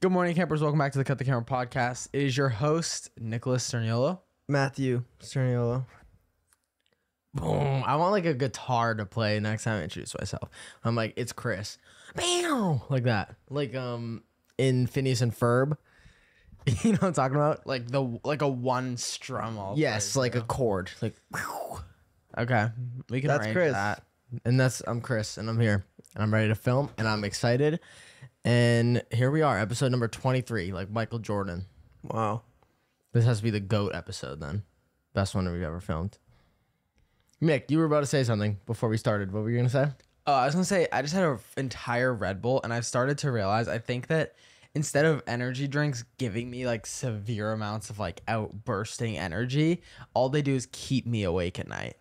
Good morning, campers. Welcome back to the Cut the Camera podcast. It is your host, Nicholas Sturniolo. Matthew Sturniolo. Boom. I want like a guitar to play next time I introduce myself. I'm like, it's Chris. Bam! Like that. Like um in Phineas and Ferb. you know what I'm talking about? Like the like a one strum all Yes, like a chord. Like Okay. We can That's arrange Chris. that. and that's I'm Chris and I'm here. And I'm ready to film and I'm excited. And here we are, episode number 23, like Michael Jordan. Wow. This has to be the GOAT episode then. Best one we've ever filmed. Nick, you were about to say something before we started. What were you gonna say? Oh, I was gonna say I just had an entire Red Bull, and I've started to realize I think that instead of energy drinks giving me like severe amounts of like outbursting energy, all they do is keep me awake at night.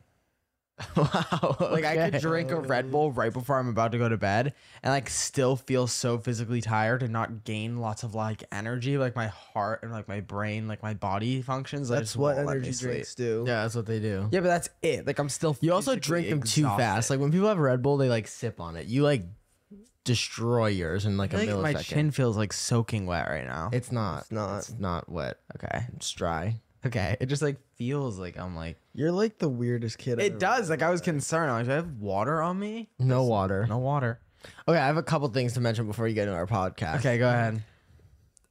wow. Like I could drink a Red Bull right before I'm about to go to bed and like still feel so physically tired and not gain lots of like energy, like my heart and like my brain, like my body functions. I That's what won't let me energy drinks do. Yeah, that's what they do. Yeah, but that's it. Like I'm still. You also drink them too fast. Like when people have Red Bull, they like sip on it. You like destroy yours in like I a feel like millisecond. my chin feels like soaking wet right now. it's not. It's not. It's not wet. okay. It's dry. Okay. It just like feels like I'm like. You're like the weirdest kid. I've It ever does. met. Like I was concerned. I'm like, do I have water on me? No water. No water. Okay, I have a couple things to mention before you get into our podcast. Okay, go ahead.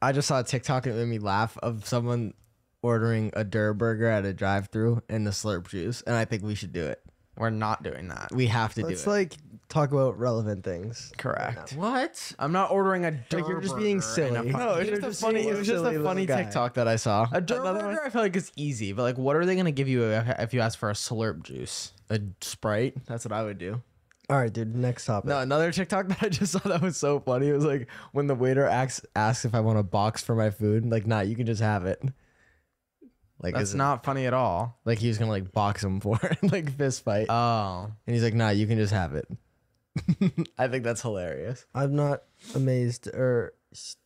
I just saw a TikTok and it made me laugh of someone ordering a Durr burger at a drive-through and the slurp juice, and I think we should do it. We're not doing that. We have to Let's do it. like talk about relevant things. Correct. what? I'm not ordering a. Like, you're just being Durr burger in a silly. fucking- No, it was You're just a funny. being It a was just silly a little funny guy. TikTok that I saw. A Durr Another burger. I feel like is easy, but like, what are they gonna give you if, if you ask for a slurp juice? A Sprite. That's what I would do. All right, dude. Next topic. No, another TikTok that I just saw that was so funny. It was like when the waiter asks asks if I want a box for my food. Like, nah, you can just have it. Like, That's is it- not funny at all. like he was gonna like box him for it, like fist fight, Oh, and he's like, nah, you can just have it. I think that's hilarious. I'm not amazed or. s-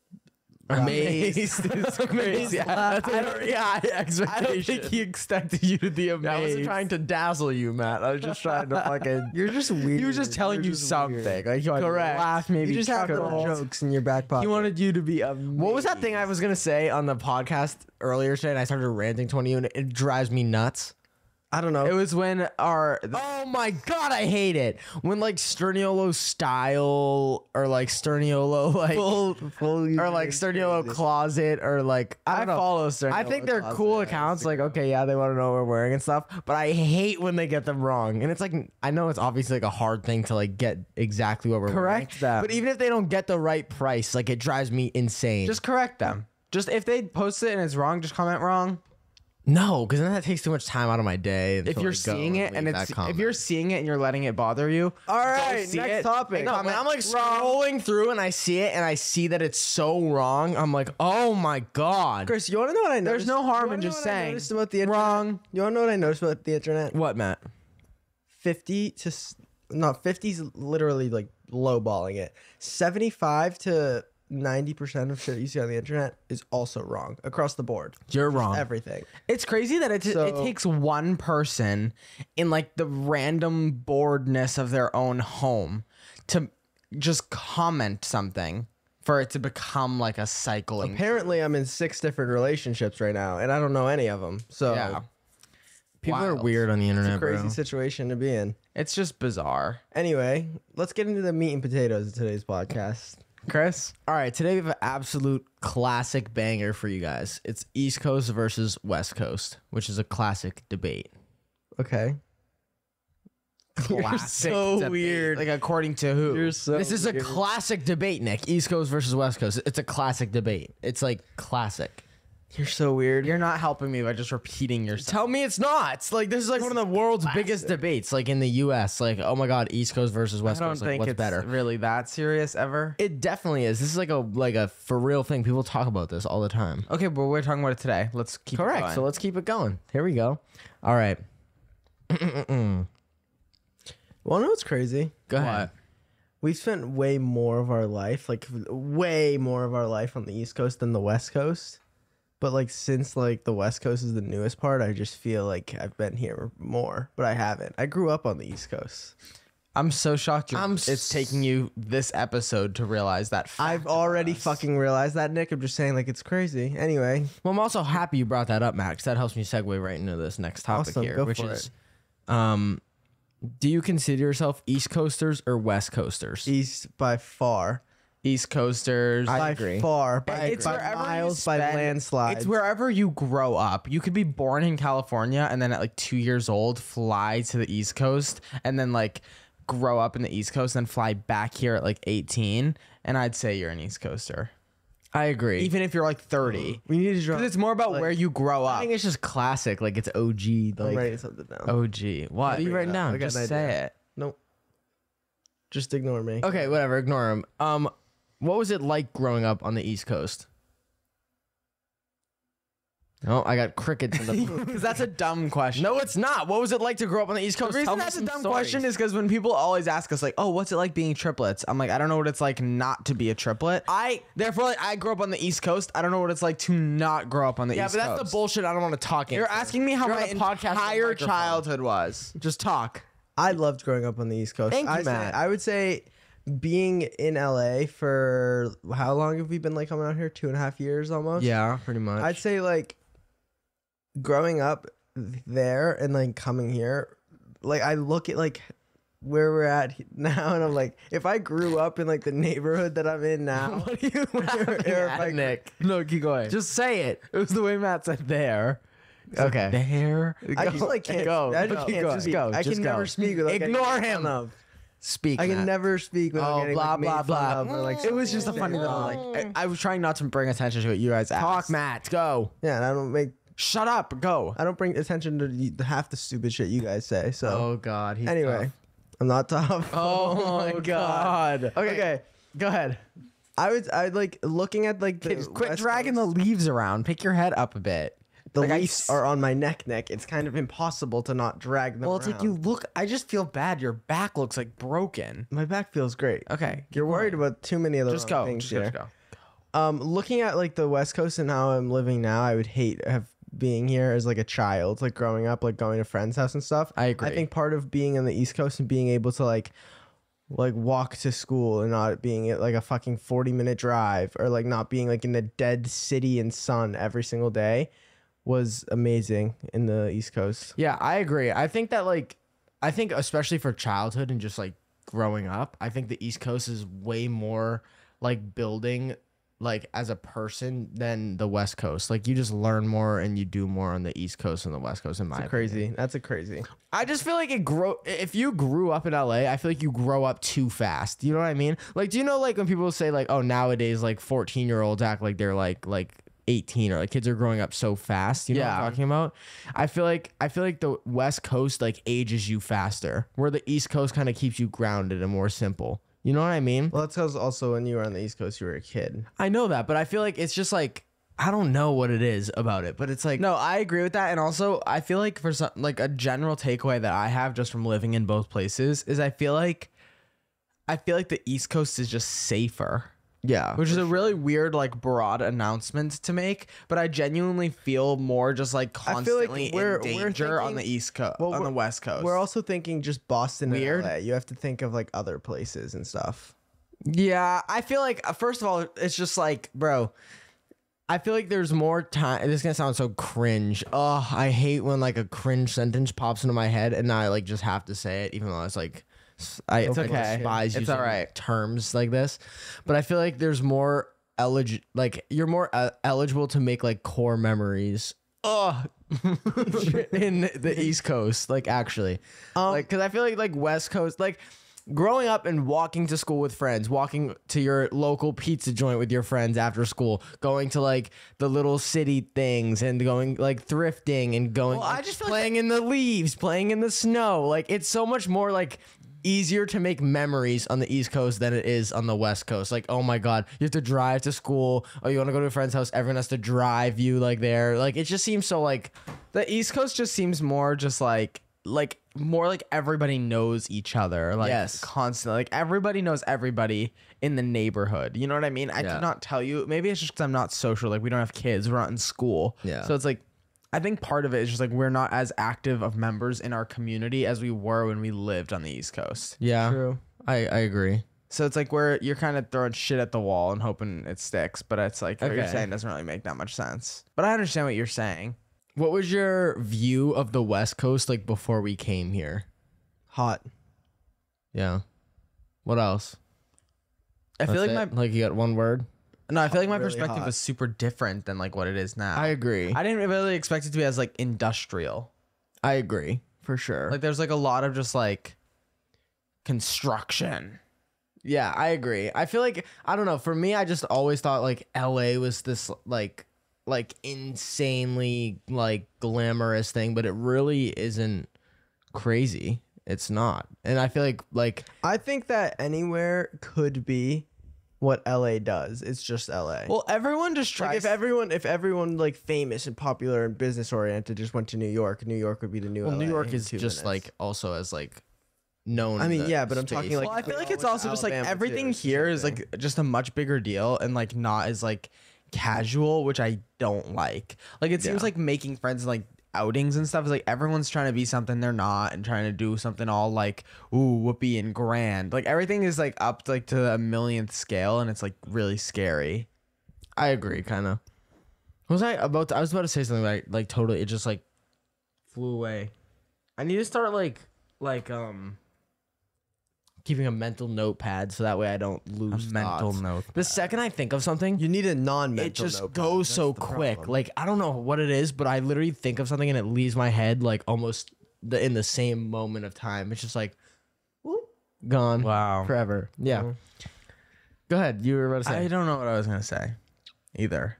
amazed is crazy. That's a I don't- very I don't think he expected you to be amazed. I wasn't trying to dazzle you, Matt. I was just trying to fucking. You're just weird. He was just telling You're you just something. weird. Like you Correct. laugh, maybe You just have little jokes in your back pocket. He wanted you to be amazed. What was that thing I was gonna say on the podcast earlier today? And I started ranting to you, and it drives me nuts. I don't know. It was when our Oh my god, I hate it when like Sturniolo style or like Sturniolo like full, full or like Sturniolo closet or like I I follow Sturniolo I think they're cool accounts. Like okay, yeah, they want to know what we're wearing and stuff. But I hate when they get them wrong. And it's like I know it's obviously like a hard thing to like get exactly what we're wearing. Correct wearing. them. But even if they don't get the right price, like it drives me insane. just correct them. Just if they post it and it's wrong, just comment wrong. No, because then that takes too much time out of my day. If you're like, seeing it leave and that it's if you're seeing it and you're letting it bother you, all right. go see next it. topic. No, man, I'm like wrong. scrolling through and I see it and I see that it's so wrong. I'm like, oh my god. Chris, you want to know what I noticed? There's no harm You in wanna know just what I saying, noticed about the internet? wrong. You want to know what I noticed about the internet? What, Matt? 50 to s- not 50's literally like lowballing it. 75 to 90% of shit you see on the internet is also wrong across the board. You're wrong. Everything. It's crazy that it, it So- takes one person in like the random boredness of their own home to just comment something for it to become like a cycling. Apparently, I'm in six different relationships right now, and I don't know any of them. So, Yeah. People are weird on the internet, It's a crazy bro. situation to be in. It's just bizarre. Anyway, let's get into the meat and potatoes of today's podcast. Chris? All right, today we have an absolute classic banger for you guys. It's East Coast versus West Coast, which is a classic debate. Okay. Classic so debate. weird. Like according to who? You're so this is a classic debate, Nick. East Coast versus West Coast. It's a classic debate. It's like classic. You're so weird. You're not helping me by just repeating yourself. Tell me it's not. Like this is like one of the world's biggest debates, like in the U.S. Like, oh my God, East Coast versus West. I West don't Coast. Like, think what's it's better? really that serious ever. It definitely is. This is like a like a for real thing. People talk about this all the time. Okay, but we're talking about it today. Let's keep it Correct. So let's keep it going. Here we go. All right. well, no, it's crazy? Go ahead. What? We've spent way more of our life, like way more of our life on the East Coast than the West Coast. But like since like the West Coast is the newest part, I just feel like I've been here more, but I haven't. I grew up on the East Coast. I'm so shocked. You're, I'm it's taking you this episode to realize that. fact I've about already us. fucking realized that, Nick. I'm just saying, like, it's crazy. Anyway, Well, I'm also happy you brought that up, Max. That helps me segue right into this next topic Awesome, here, go which for is, um, do you consider yourself East Coasters or West Coasters? East by far. East Coasters. I by agree. far. By, it's by wherever you miles, by spend- landslides. It's wherever you grow up. You could be born in California and then at like two years old fly to the East Coast and then like grow up in the East Coast and fly back here at like 18. And I'd say you're an East Coaster. I agree. Even if you're like 30. we need to draw. Because it's more about where you grow up. I think it's just classic. Like it's OG. I'm Like writing something down. OG. What? What are you writing I down? got Just say it. Nope. Just ignore me. Okay, whatever. Ignore him. Um, what was it like growing up on the East Coast? Oh, I got crickets in the. Because that's a dumb question. no, it's not. What was it like to grow up on the East Coast? The reason me that's a dumb stories. question is because when people always ask us like, "Oh, what's it like being triplets?" I'm like, I don't know what it's like not to be a triplet. I Therefore, like, I grew up on the East Coast. I don't know what it's like to not grow up on the yeah, East Coast. Yeah, but that's Coast. the bullshit. I don't want to talk. You're into. asking me how You're my podcast entire microphone. childhood was. Just talk. I loved growing up on the East Coast. Thank you, I say- Matt. I would say being in LA for how long have we been like coming out here? Two and a half years almost. Yeah, pretty much. I'd say like growing up there and like coming here, like I look at like where we're at now and I'm like, if I grew up in like the neighborhood that I'm in now, what are you laughing if at, I- Nick? No, keep going. Just say it. it was the way Matt said there. Okay. There. I just like can't Go. I just Keep can't going. speak. Go. I Just can go. never speak without getting Ignore him. fun of. Speak. I can Matt. never speak without Oh, getting blah, like, blah, blah. of or, like It was just a funny little like. I, I was trying not to bring attention to it. You guys asked. Talk, Matt. Go. Yeah, and I don't make Shut up. Go. I don't bring attention to the- the half the stupid shit you guys say. So Oh God. He's anyway, tough. I'm not tough. Oh, oh my god. Okay. Okay. Go ahead. I would I like looking at like the quit West dragging Coast- the leaves around. Pick your head up a bit. The like I are on my neck. Neck. It's kind of impossible to not drag them. Well, it's like you look. I just feel bad. Your back looks like broken. My back feels great. Okay. You're worried about too many of those things Just here. go. Just go. Um, looking at like the West Coast and how I'm living now, I would hate have being here as like a child, like growing up, like going to friends' house and stuff. I agree. I think part of being on the East Coast and being able to like like walk to school and not being at like a fucking 40 minute drive or like not being like in the dead city and sun every single day was amazing in the East Coast. Yeah, I agree. I think that like I think especially for childhood and just like growing up, I think the East Coast is way more like building like as a person than the West Coast. Like you just learn more and you do more on the East Coast than the West Coast in my opinion. Crazy. That's a crazy. I just feel like it grow if you grew up in LA, I feel like you grow up too fast. You know what I mean? Like do you know like when people say like oh nowadays like 14-year-olds act like they're like like 18 or like kids are growing up so fast. You know what I'm talking about? I feel like I feel like the West Coast like ages you faster, where the East Coast kind of keeps you grounded and more simple. You know what I mean? Well, that's because also when you were on the East Coast, you were a kid. I know that, but I feel like it's just like I don't know what it is about it, but it's like No, I agree with that, and also I feel like for some like a general takeaway that I have just from living in both places is I feel like I feel like the East Coast is just safer. Yeah, which is a really weird like broad announcement to make but i genuinely feel more just like feel like constantly we're- in we're danger on the east coast Well, on the we're- west coast We're also thinking just Boston Weird. and LA. You have to think of like other places and stuff. yeah i feel like uh, first of all it's just like bro I feel like there's more time. This is gonna sound so cringe. Oh, I hate when like a cringe sentence pops into my head, and I like just have to say it, even though it's like I It's okay. despise It's using alright. terms like this. But I feel like there's more elig like you're more uh, eligible to make like core memories. Oh, in the East Coast, like actually, Um, like because I feel like like West Coast, like growing up and walking to school with friends, walking to your local pizza joint with your friends after school, going to like the little city things and going like thrifting and going Well, I just feel like playing in the leaves, playing in the snow. Like it's so much more like easier to make memories on the East Coast than it is on the West Coast. Like, oh my God, you have to drive to school. Oh, you want to go to a friend's house? Everyone has to drive you like there. Like it just seems so like the east coast just seems more just like like more like everybody knows each other like Yes. constantly like everybody knows everybody in the neighborhood you know what i mean i Yeah. cannot tell you maybe it's just because i'm not social like we don't have kids we're not in school Yeah. so it's like I think part of it is just like we're not as active of members in our community as we were when we lived on the East Coast. Yeah, True. I I agree. So it's like where you're kind of throwing shit at the wall and hoping it sticks, but it's like what you're Okay. saying doesn't really make that much sense. But I understand what you're saying. What was your view of the West Coast like before we came here? Hot. Yeah. What else? I feel like That's my like you got one word. No, I feel like my Really perspective hot. was super different than like what it is now. I agree. I didn't really expect it to be as like industrial. I agree for sure. Like there's like a lot of just like construction. Yeah, I agree. I feel like I don't know. For me, I just always thought like LA was this like like insanely like glamorous thing, but it really isn't crazy. It's not. And I feel like like I think that anywhere could be what LA does. It's just LA. Well, everyone just like tries. if everyone if everyone like famous and popular and business oriented just went to New York, New York would be the new well, LA New York is just minutes. like also as like known. I mean, yeah, but I'm space. talking, like, well, I feel like it's went to also just like Alabama, too. everything It's the here same is thing. like just a much bigger deal and like not as like casual, which I don't like. Like it seems Yeah. like making friends and like outings and stuff is like everyone's trying to be something they're not and trying to do something all like ooh whoopee and grand. Like everything is like up like to a millionth scale and it's like really scary. I agree, kind of. Was I about? To, I was about to say something like like totally. It just like flew away. I need to start like like um keeping a mental notepad so that way I don't lose mental thoughts. note. The second I think of something, you need a non-mental. it just notepad. goes That's so quick. problem. Like I don't know what it is, but I literally think of something and it leaves my head like almost the in the same moment of time. It's just like whoop, gone. Wow. Forever. Yeah. Mm-hmm. Go ahead. You were about to say. I don't know what I was gonna say either.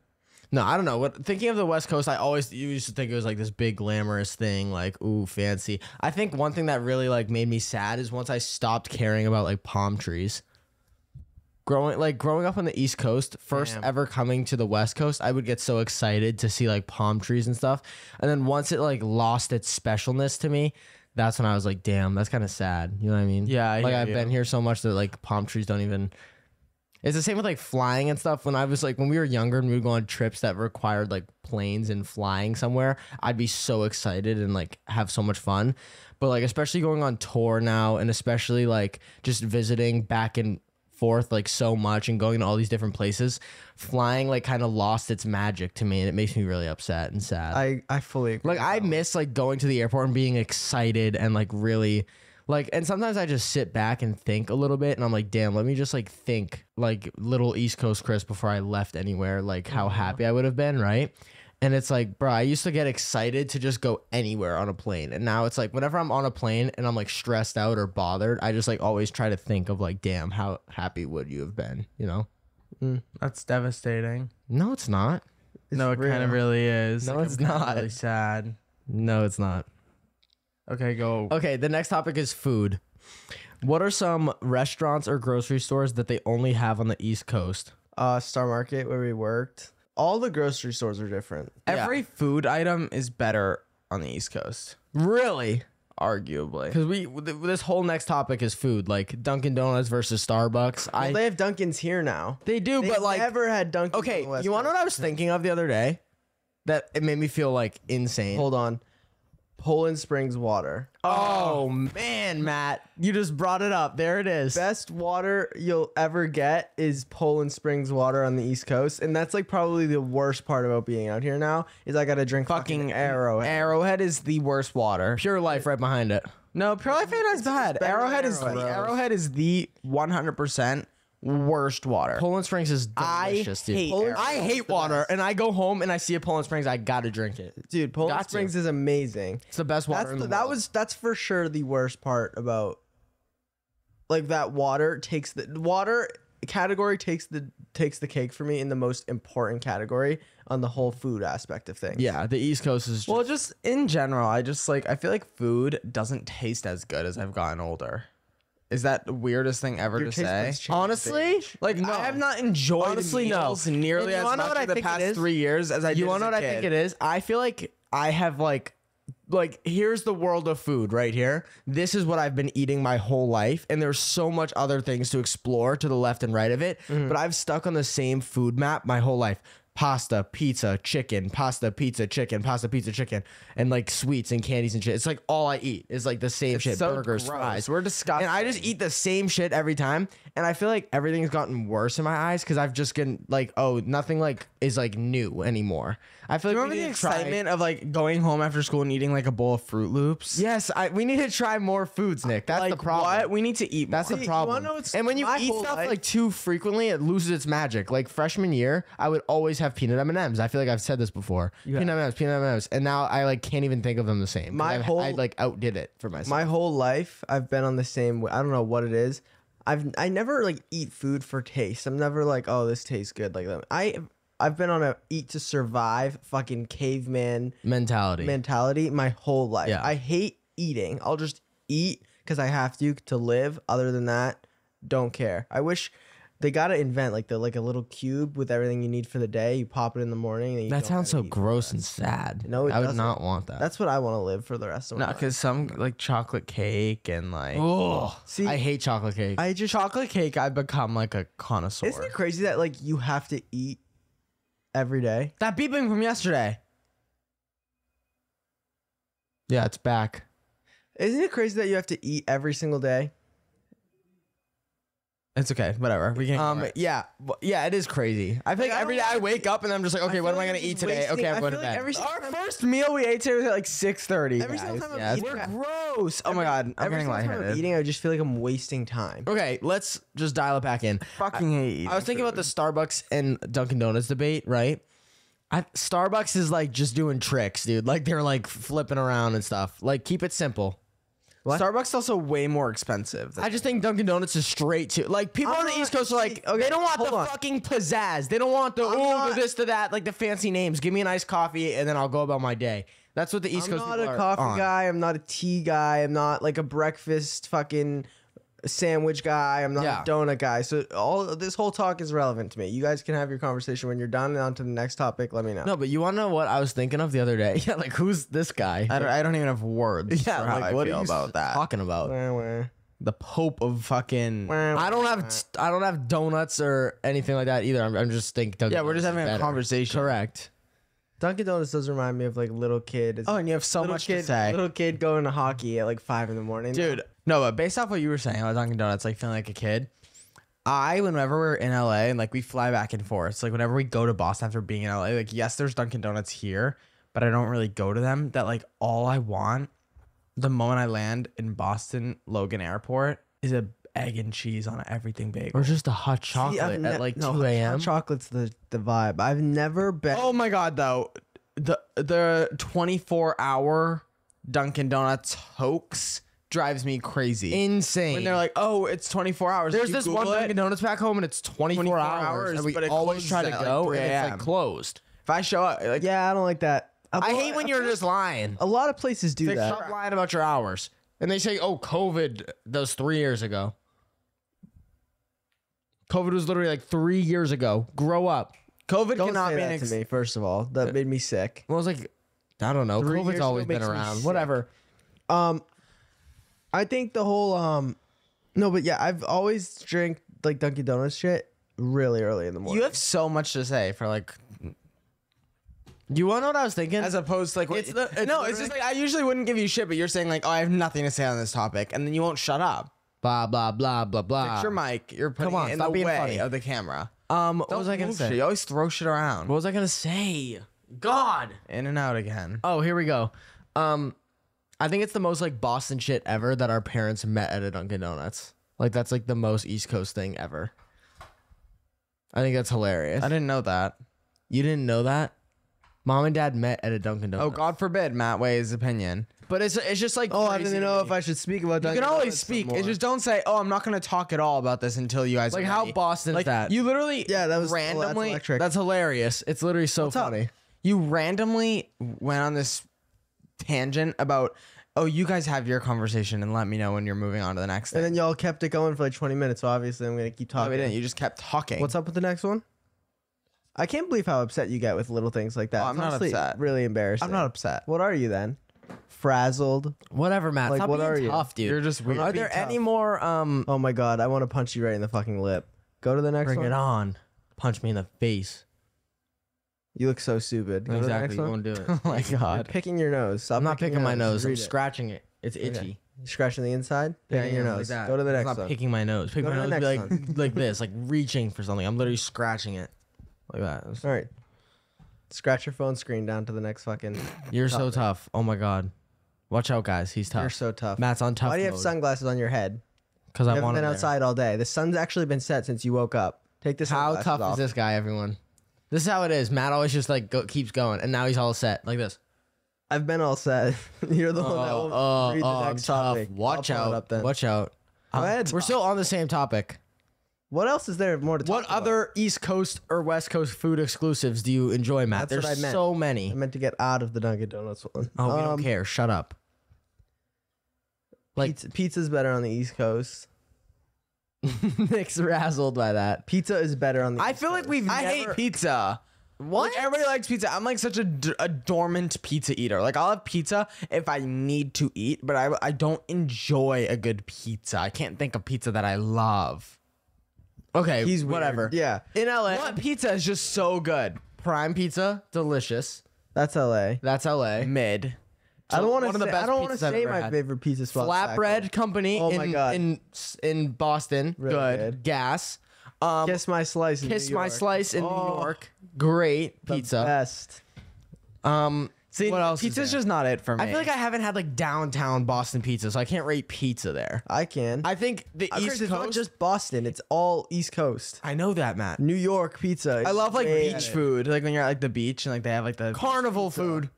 No, I don't know. What thinking of the West Coast, I always used to think it was like this big glamorous thing, like ooh fancy. I think one thing that really like made me sad is once I stopped caring about like palm trees. Growing like growing up on the East Coast, first Damn. ever coming to the West Coast, I would get so excited to see like palm trees and stuff. And then once it like lost its specialness to me, that's when I was like, damn, that's kind of sad. You know what I mean? Yeah, I like I've you. been here so much that like palm trees don't even it's the same with like flying and stuff. When I was like when we were younger and we would go on trips that required like planes and flying somewhere, I'd be so excited and like have so much fun. But like especially going on tour now and especially like just visiting back and forth like so much and going to all these different places, flying like kind of lost its magic to me and it makes me really upset and sad. I I fully agree. Like I miss like going to the airport and being excited and like really like and sometimes I just sit back and think a little bit and I'm like, damn, let me just like think like little East Coast Chris before I left anywhere, like how mm-hmm. happy I would have been, right? And it's like, bro, I used to get excited to just go anywhere on a plane. And now it's like whenever I'm on a plane and I'm like stressed out or bothered, I just like always try to think of like, damn, how happy would you have been, you know? Mm, that's devastating. No, it's not. no, it kind of really is. No, Like, it's I'm not. Really sad. No, it's not. Okay, go. Okay, the next topic is food. What are some restaurants or grocery stores that they only have on the East Coast? uh Star Market where we worked. All the grocery stores are different. Every food item is better on the East Coast, Really? arguably. Because we th- this whole next topic is food, like Dunkin' Donuts versus Starbucks. Well, I they have Dunkin's here now. they do, They but like never had Dunkin'. okay, on the West you want to know what I was thinking of the other day? That it made me feel like insane. Hold on. Poland Springs water. Oh, oh man, Matt, you just brought it up. There it is. Best water you'll ever get is Poland Springs water on the East Coast, and that's like probably the worst part about being out here now is I gotta drink fucking, Fucking Arrowhead. Arrowhead is the worst water. Pure Life right behind it. No, Pure Life ain't as bad. better than Arrowhead is Arrowhead. the Arrowhead is the 100% worst water. Poland Springs is I delicious, dude. hate Poland- I hate water, and I go home and I see a Poland Springs. I gotta drink it. Dude, Poland Got to. Springs is amazing. It's the best water That's in the, the that world. was that's for sure the worst part about like that water takes the water category takes the takes the cake for me in the most important category on the whole food aspect of things. yeah. The East Coast is just, Well, just in general, I just like I feel like food doesn't taste as good as I've gotten older. Is that the weirdest thing ever to say? buds change with honestly. Like No. I have not enjoyed Honestly, no. meals nearly as much in the past three years as I you want to know what I think it is? I feel like I have like like here's the world of food right here. This is what I've been eating my whole life and there's so much other things to explore to the left and right of it, Mm-hmm. but I've stuck on the same food map my whole life. Pasta, pizza, chicken, pasta, pizza, chicken, pasta, pizza, chicken, and like sweets and candies and shit. It's like all I eat is like the same shit, so burgers, gross. fries. We're disgusting. And I just eat the same shit every time, and I feel like everything's gotten worse in my eyes because I've just been like, oh, nothing like is like new anymore. I feel like Remember the to try- excitement of like going home after school and eating like a bowl of Fruit Loops? Yes, I, we need to try more foods, Nick. That's like the problem. what? We need to eat. That's more. the See, wanna problem. and when you eat stuff life- like too frequently, it loses its magic. Like freshman year, I would always have peanut M and M's. I feel like I've said this before. Peanut M and M's, peanut M and M's, and now I like can't even think of them the same. My I've- whole- I like outdid it for myself. My whole life, I've been on the same. I don't know what it is. I've I never like eat food for taste. I'm never like, oh, this tastes good. Like. I I've been on a eat to survive fucking caveman mentality. mentality my whole life. Yeah. I hate eating. I'll just eat because I have to to live. Other than that, don't care. I wish they gotta invent like the like a little cube with everything you need for the day. You pop it in the morning. And you that sounds so gross and sad. No, it I would not want that. That's what I want to live for the rest of my No, life. because some like chocolate cake and like oh, See, I hate chocolate cake. I just chocolate cake, I've become like a connoisseur. Isn't it crazy that like you have to eat every day? that beeping from yesterday. yeah, it's back. Isn't it crazy that you have to eat every single day? It's okay, whatever. We can. Um, yeah, w- yeah, it is crazy. I feel like Like, I every day don't I like wake up and I'm just like, okay, feel what am I gonna eat today? wasting- Okay, I'm I going to feel bed. every single Our time- first meal we ate today was at like six thirty. Every single time I'm Yeah, it's eating, we're I- gross. Oh my god, I'm every getting single time I'm lightheaded. eating, I just feel like I'm wasting time. Okay, let's just dial it back in. Fucking hate. Eating I was thinking about the Starbucks and Dunkin' Donuts debate, right? I, Starbucks is like just doing tricks, dude. Like they're like flipping around and stuff. Like keep it simple. Starbucks is also way more expensive. I just think Dunkin' Donuts is straight too. like people on the I'm East Coast are like okay, they don't want hold the on. fucking pizzazz. They don't want the I'm oh not- the this to that like the fancy names. Give me an iced coffee and then I'll go about my day. That's what the East Coast. I'm Coast not people a are coffee on. guy. I'm not a tea guy. I'm not like a breakfast fucking sandwich guy. I'm not Yeah. a donut guy. So all this whole talk is relevant to me. You guys can have your conversation when you're done. And on to the next topic. Let me know. No, but you want to know what I was thinking of the other day? Yeah, like who's this guy? I don't, I don't even have words yeah, for how like I what feel are you about that. talking about? Wah, wah. The Pope of fucking. Wah, I don't have I don't have donuts or anything like that either. I'm, I'm just thinking. Dunkin' Yeah, we're just Donuts is having a better. conversation. Correct. Dunkin' Donuts does remind me of like little kid. It's Oh, and you have so much kid, to say, Little kid going to hockey at like five in the morning. dude. No, but based off what you were saying I about Dunkin' Donuts, like feeling like a kid. I, whenever we're in LA and like we fly back and forth, so like whenever we go to Boston after being in LA, like yes, there's Dunkin' Donuts here, but I don't really go to them. That like all I want, the moment I land in Boston Logan Airport, is a egg and cheese on everything bagel. Or just a hot chocolate I've ne- at like no, 2 hot a.m. Chocolate's the the vibe. I've never been. Oh my god, though the the 24 hour Dunkin' Donuts hoax drives me crazy. Insane. when they're like, "Oh, it's 24 hours." There's You this one Google it. Dunkin' Donuts back home and it's 24, 24 hours, hours, and we but it always closes try to at, like, go 3 and it's a.m.. like closed. If I show up, like, yeah, I don't like that. I hate when you're just lying. A lot of places do Like, that. Stop lying about your hours. And they say, "Oh, COVID." That was three years ago. COVID was literally like three years ago. Grow up. COVID Don't cannot say be an that to me. First of all, that made me sick. Well, I was like, I don't know. Three years COVID's ago always been makes me around. sick. Whatever. Um, I think the whole um, no, but yeah, I've always drank like Dunkin' Donuts shit really early in the morning. You have so much to say for like, You want to know what I was thinking? as opposed to like, It's the- it's no, it's just like I usually wouldn't give you shit, but you're saying like, "Oh, I have nothing to say on this topic," and then you won't shut up. blah blah blah blah blah. Fix your mic. You're putting on, it in stop the being way funny. of the camera. Um, what Don't was I gonna move say? shit. You always throw shit around. What was I gonna say? God. In and out again. Oh, here we go. Um, I think it's the most like Boston shit ever that our parents met at a Dunkin' Donuts. Like that's like the most East Coast thing ever. I think that's hilarious. I didn't know that. you didn't know that? Mom and dad met at a Dunkin' oh, Donuts. Oh, God forbid Matt Way's opinion. But it's it's just like oh, I didn't know if I should speak about. Dunkin' You can always Donuts some speak. more. It's just don't say, "Oh, I'm not going to talk at all about this until you guys." like are how ready." Boston like that. You literally, Yeah, that was- oh, that's randomly. electric. that's hilarious. It's literally so funny. you randomly went on this tangent about, "Oh, you guys have your conversation and let me know when you're moving on to the next and then y'all kept it going for like 20 minutes. So obviously, I'm gonna keep No, talking. we didn't. You just kept talking. What's up with the next one? I can't believe how upset you get with little things like that. Oh, I'm It's not upset. Really embarrassing. I'm not upset. What are you then? Frazzled. Whatever, Matt. Like, Stop what being are you? tough, dude. You're just weird. Are there any more? Um, Oh my god, I want to punch you right in the fucking lip. Go to the next bring one. it on. Punch me in the face. You look so stupid. Go to the Exactly. You one. won't do it. Oh my You're god. picking your nose. Stop I'm not picking your my nose. I'm Read it. scratching it. It's itchy. You scratching the inside. Picking your like nose. that. Go to the next not one. picking my nose. Pick Go my to the nose. Be next like like this, like reaching for something. I'm literally scratching it, like that. All right. Scratch your phone screen down to the next fucking. You're so tough. Oh my god. Watch out, guys. He's tough. You're so tough. Matt's on tough Why do you have mode. sunglasses on your head? Because You I haven't want been to outside all day. The sun's actually been set since you woke up. Take this. How tough is this guy, everyone? This is how it is. Matt always just like go, keeps going, and now he's all set like this. I've been all set. You're the one that Oh, will oh, read the oh, I'm next tough. topic. Watch I'll pull it out. Up then. Watch out. Go ahead. We're still on the same topic. What else is there more to talk What about? other East Coast or West Coast food exclusives do you enjoy, Matt? That's what There's I meant. so many. I meant to get out of the Dunkin' Donuts one. Oh, we Um, don't care. Shut up. Like pizza, pizza's better on the East Coast. Nick's razzled by that. Pizza is better on the. I East feel like Coast. we've I never. hate pizza. What? Like, everybody likes pizza. I'm like such a, d- a dormant pizza eater. Like I'll have pizza if I need to eat, but I I don't enjoy a good pizza. I can't think of pizza that I love. Okay, He's weird. whatever. Yeah, In LA, What pizza is just so good? prime pizza, delicious. that's LA. That's LA. Mid. I don't want to say. I don't want to say my had. favorite pizza spot. Flatbread company Oh in, my God. in in Boston. Really good. good. Gas. Um, Kiss my slice. in Kiss New My York. Slice in Oh, New York. Great the pizza. Best. Um, See, what else? Pizza's just not it for me. I feel like I haven't had like downtown Boston pizza, so I can't rate pizza there. I can. I think the Uh, East it's not just Boston. It's all East Coast. I know that, Matt. New York pizza. I love like beach food. Like when you're at like the beach and like they have like the Carnival food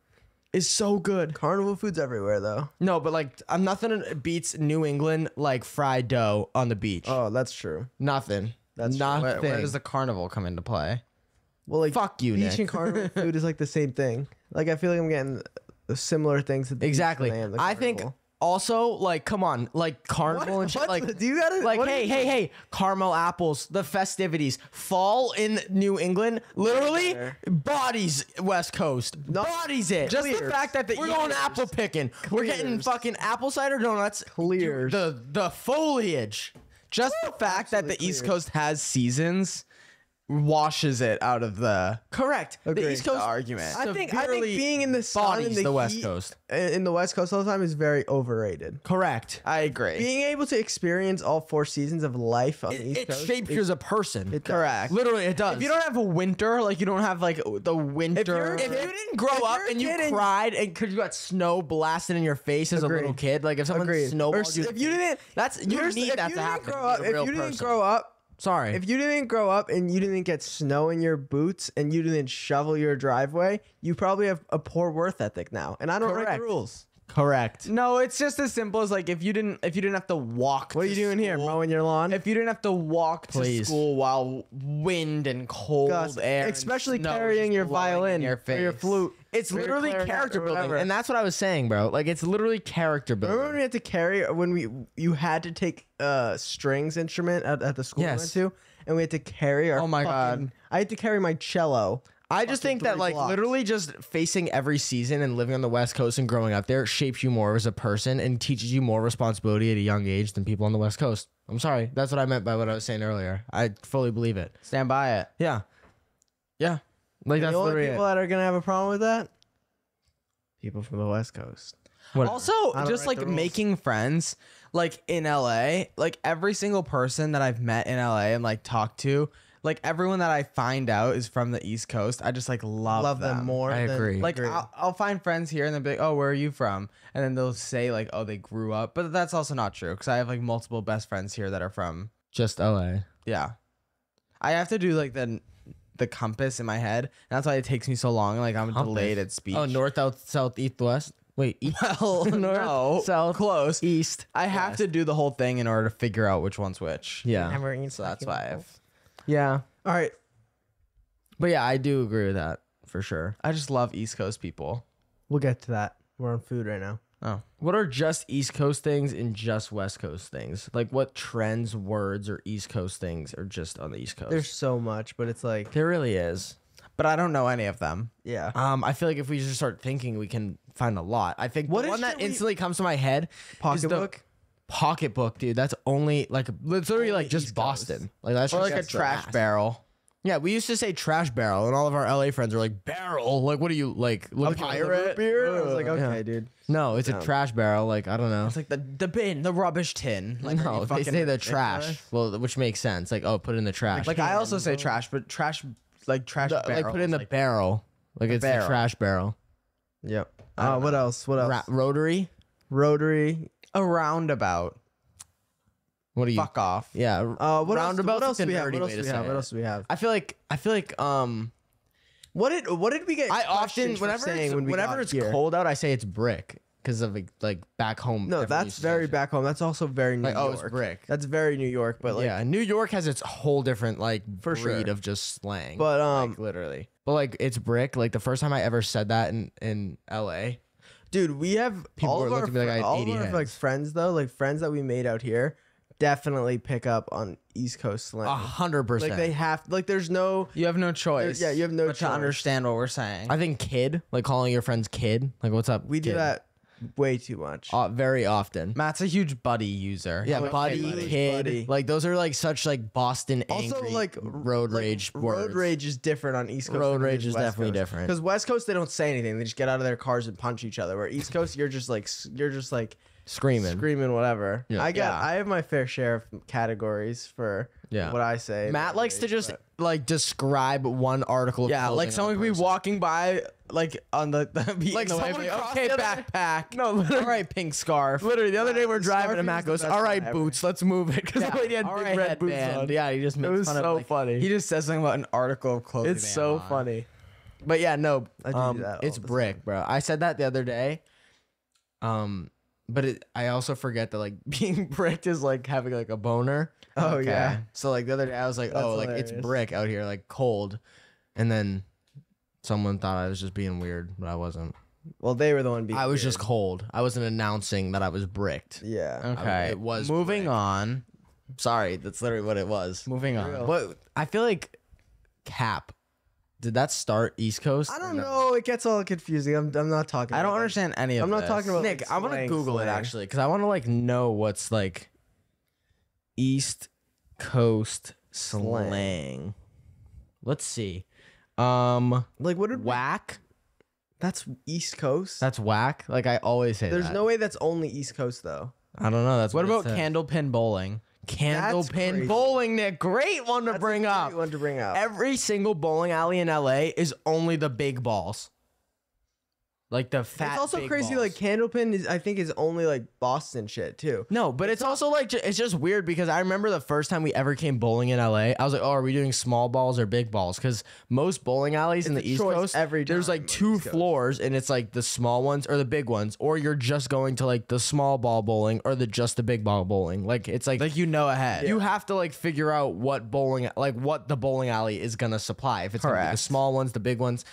is so good. Carnival food's everywhere though. No, but like I'm nothing beats New England like fried dough on the beach. Oh, that's true. Nothing. That's true. nothing. where, where does the carnival come into play? Well, like Fuck you, beach Nick. and carnival food is like the same thing. Like I feel like I'm getting similar things. At the beach exactly. than I, am the I think carnival. Also like come on, like carnival What? and shit. Like Do you gotta- like hey hey hey caramel apples, the festivities, fall in New England, literally bodies West Coast, bodies it. Just the fact that the We're going apple picking. We're getting fucking apple cider donuts. Clears. The the foliage. just the fact that the Absolutely East. Coast has seasons washes it out of the Correct. The East Coast argument. I think I think severely being in the sun bodies the, the West heat Coast. in in the West Coast all the time is very overrated. Correct. I agree. Being able to experience all four seasons of life on the East It Coast, shapes you as a person. it does. Correct. Literally, it does. If you don't have a winter, like you don't have like the winter. if you didn't grow If up you're a and you kid and- cried and because you got snow blasted in your face as a Agreed. little kid, like if someone Agreed. Or snowballed s- you, if you didn't, that's you Here's- need if that you to didn't happen. Grow up, to be a if real you didn't person. grow up, sorry, if you didn't grow up and you didn't get snow in your boots and you didn't shovel your driveway, you probably have a poor worth ethic now. And I don't write the rules. Correct. no, it's just as simple as like if you didn't if you didn't have to walk. What are you doing here? Mowing your lawn? If you didn't have to walk Please. to school while wind and cold Gus, air, especially carrying your violin your or your flute. It's literally character building, and that's what I was saying, bro. Like it's literally character building. Remember when we had to carry when we you had to take a strings instrument at, at the school Yes. we went to, and we had to carry our. Oh my fucking- God. I had to carry my cello. I just think that three like blocks. literally just facing every season and living on the West Coast and growing up there shapes you more as a person and teaches you more responsibility at a young age than people on the West Coast. I'm sorry. That's what I meant by what I was saying earlier. I fully believe it. Stand by it. Yeah. Yeah. Like that's the only people it. that are gonna have a problem with that, people from the West Coast. Whatever. Also, just like making friends, like in LA, like every single person that I've met in LA and like talked to, like everyone that I find out is from the East Coast. I just like love, Love them, more. I than- agree. Like agree. I'll, I'll find friends here and they'll be like, "Oh, where are you from?" And then they'll say like, "Oh, they grew up," but that's also not true because I have like multiple best friends here that are from. just LA. Yeah, I have to do like the the compass in my head. And that's why it takes me so long. Like I'm Compass. delayed at speech. Oh, north, south, south, east, west. Wait, east, Well, north, no, south, close. east. I have to do the whole thing in order to figure out which one's which. Yeah. So that's why I've. Yeah. All right, But yeah, I do agree with that for sure. I just love East Coast people. we'll get to that. We're on food right now. Oh, What are just East Coast things and just West Coast things? Like what trends, words, or East Coast things are just on the East Coast? There's so much, but it's like, there really is. but I don't know any of them. yeah. Um, I feel like if we just start thinking, we can find a lot. I think What the one that we- instantly comes to my head Pocketbook. Pocketbook, dude. That's only like literally like just East Coast. Boston. Like that's Or just like a trash ass. barrel. Yeah, we used to say trash barrel, and all of our LA friends are like barrel. Like, what are you like? Like pirate beer. I was like, okay, yeah. dude. No, it's a trash barrel. Like I don't know. It's like the the bin, the rubbish tin. Like, are no, they say the ridiculous? trash. Well, which makes sense. Like, oh, put it in the trash. Like I also say trash, but trash like trash. The- like put it in the barrels, barrel. Like it's barrel. the trash barrel. Yep. Uh, what else? What else? Ra- rotary. Rotary. A roundabout. What do you? Fuck off. Yeah. Uh, what roundabout. else? What else do we have? What else do we have? What else do we have? I feel like I feel like um What did What did we get? I often whenever saying it's, when whenever it's here? cold out I say it's brick because of like, like back home. No, that's very back home. That's also very New Like, oh, it's brick. That's very New York, but like, yeah, New York has its whole different like For breed sure. of just slang. But, um, like, literally. But like it's brick. Like the first time I ever said that in in L.A. dude, we have People all were of our looking at me like I had fr- all 80 of our heads. like friends though, like friends that we made out here, definitely pick up on East Coast slang. A hundred like percent. they have, like there's no. You have no choice. yeah, you have no but to choice. understand what we're saying. I think kid, like calling your friends kid, like what's up? We do kid? that way too much. uh, very often. Matt's a huge buddy user. Yeah, Like, buddy, buddy. kid, buddy. like those are like such like Boston also, angry, like road like, rage Road words. rage is different on East Coast. Road than rage is West definitely different. Because West Coast they don't say anything; they just get out of their cars and punch each other. Where East Coast, you're just like you're just like screaming. screaming whatever. Yeah. I got Yeah. I have my fair share of categories for Yeah. what I say. Matt likes to just but- like describe one article. Of Yeah, clothing like on a someone could be person. walking by, like on the, the beat Like the someone like, okay, the other- backpack. No, literally- all right, pink scarf. Literally, the other day we're driving and Scarfie Matt was goes, the best "All one ever." boots, let's move it." Because the lady had all big right, red boots headband. on. Yeah, he just It makes was fun so of like, funny. He just says something about an article of clothing. it's so have on. funny. But yeah, no, I do um, that all it's the brick, bro. I said that the other day. Um, but it, I also forget that like being bricked is like having like a boner. Oh Okay. yeah. So like the other day I was like, That's oh, like it's brick out here, like cold, and then someone thought I was just being weird, but I wasn't. Well, they were the one being. I was just weird. cold. I wasn't announcing that I was bricked. Yeah. Okay, it was moving brick. on. Sorry, that's literally what it was. Moving on. But I feel like Cap. Did that start East Coast? I don't no? know. It gets all confusing. I'm, I'm not talking. I don't about understand any of I'm not this. talking about- Nick, like, I want to slang, Google it actually because I want to like know what's like East Coast slang. Slang. Let's see. Um, Like what did whack. That's East Coast. That's whack. Like I always say. There's that. no way that's only East Coast though. I don't know. That's What what, about candlepin bowling? Candle That's pin crazy. bowling? Nick, great one to That's bring up. One to bring up. Every single bowling alley in LA is only the big balls. Like the fat. it's also big crazy. balls. Like Candlepin is, I think, is only like Boston shit too. No, but it's, also like ju- it's just weird because I remember the first time we ever came bowling in LA. I was like, "Oh, are we doing small balls or big balls?" Because most bowling alleys in the a East choice Coast, every there's time like on two the East Coast. floors, and it's like the small ones or the big ones, or you're just going to like the small ball bowling or the just the big ball bowling. Like it's like Like you know ahead. you have to like figure out what bowling like what the bowling alley is gonna supply. If it's gonna be the Correct. small ones, the big ones,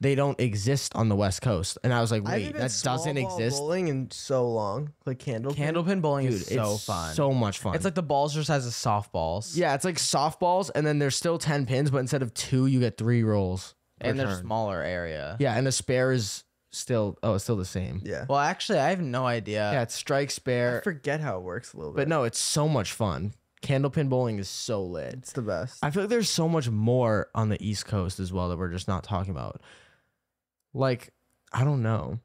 they don't exist on the West Coast. And I was like, I wait, haven't been that small doesn't ball exist. Bowling in so long, like Candlepin. Candlepin bowling Dude, is so it's fun. so much fun. It's like the balls are just has a softballs. Yeah, it's like softballs, and then there's still ten pins, but instead of two, you get three rolls. per in their turn. smaller area. Yeah, and the spare is still oh, it's still the same. Yeah. Well, actually, I have no idea. Yeah, it's strike spare. I spare, forget how it works a little bit. but no, it's so much fun. Candlepin bowling is so lit. it's the best. I feel like there's so much more on the East Coast as well that we're just not talking about. Like, I don't know.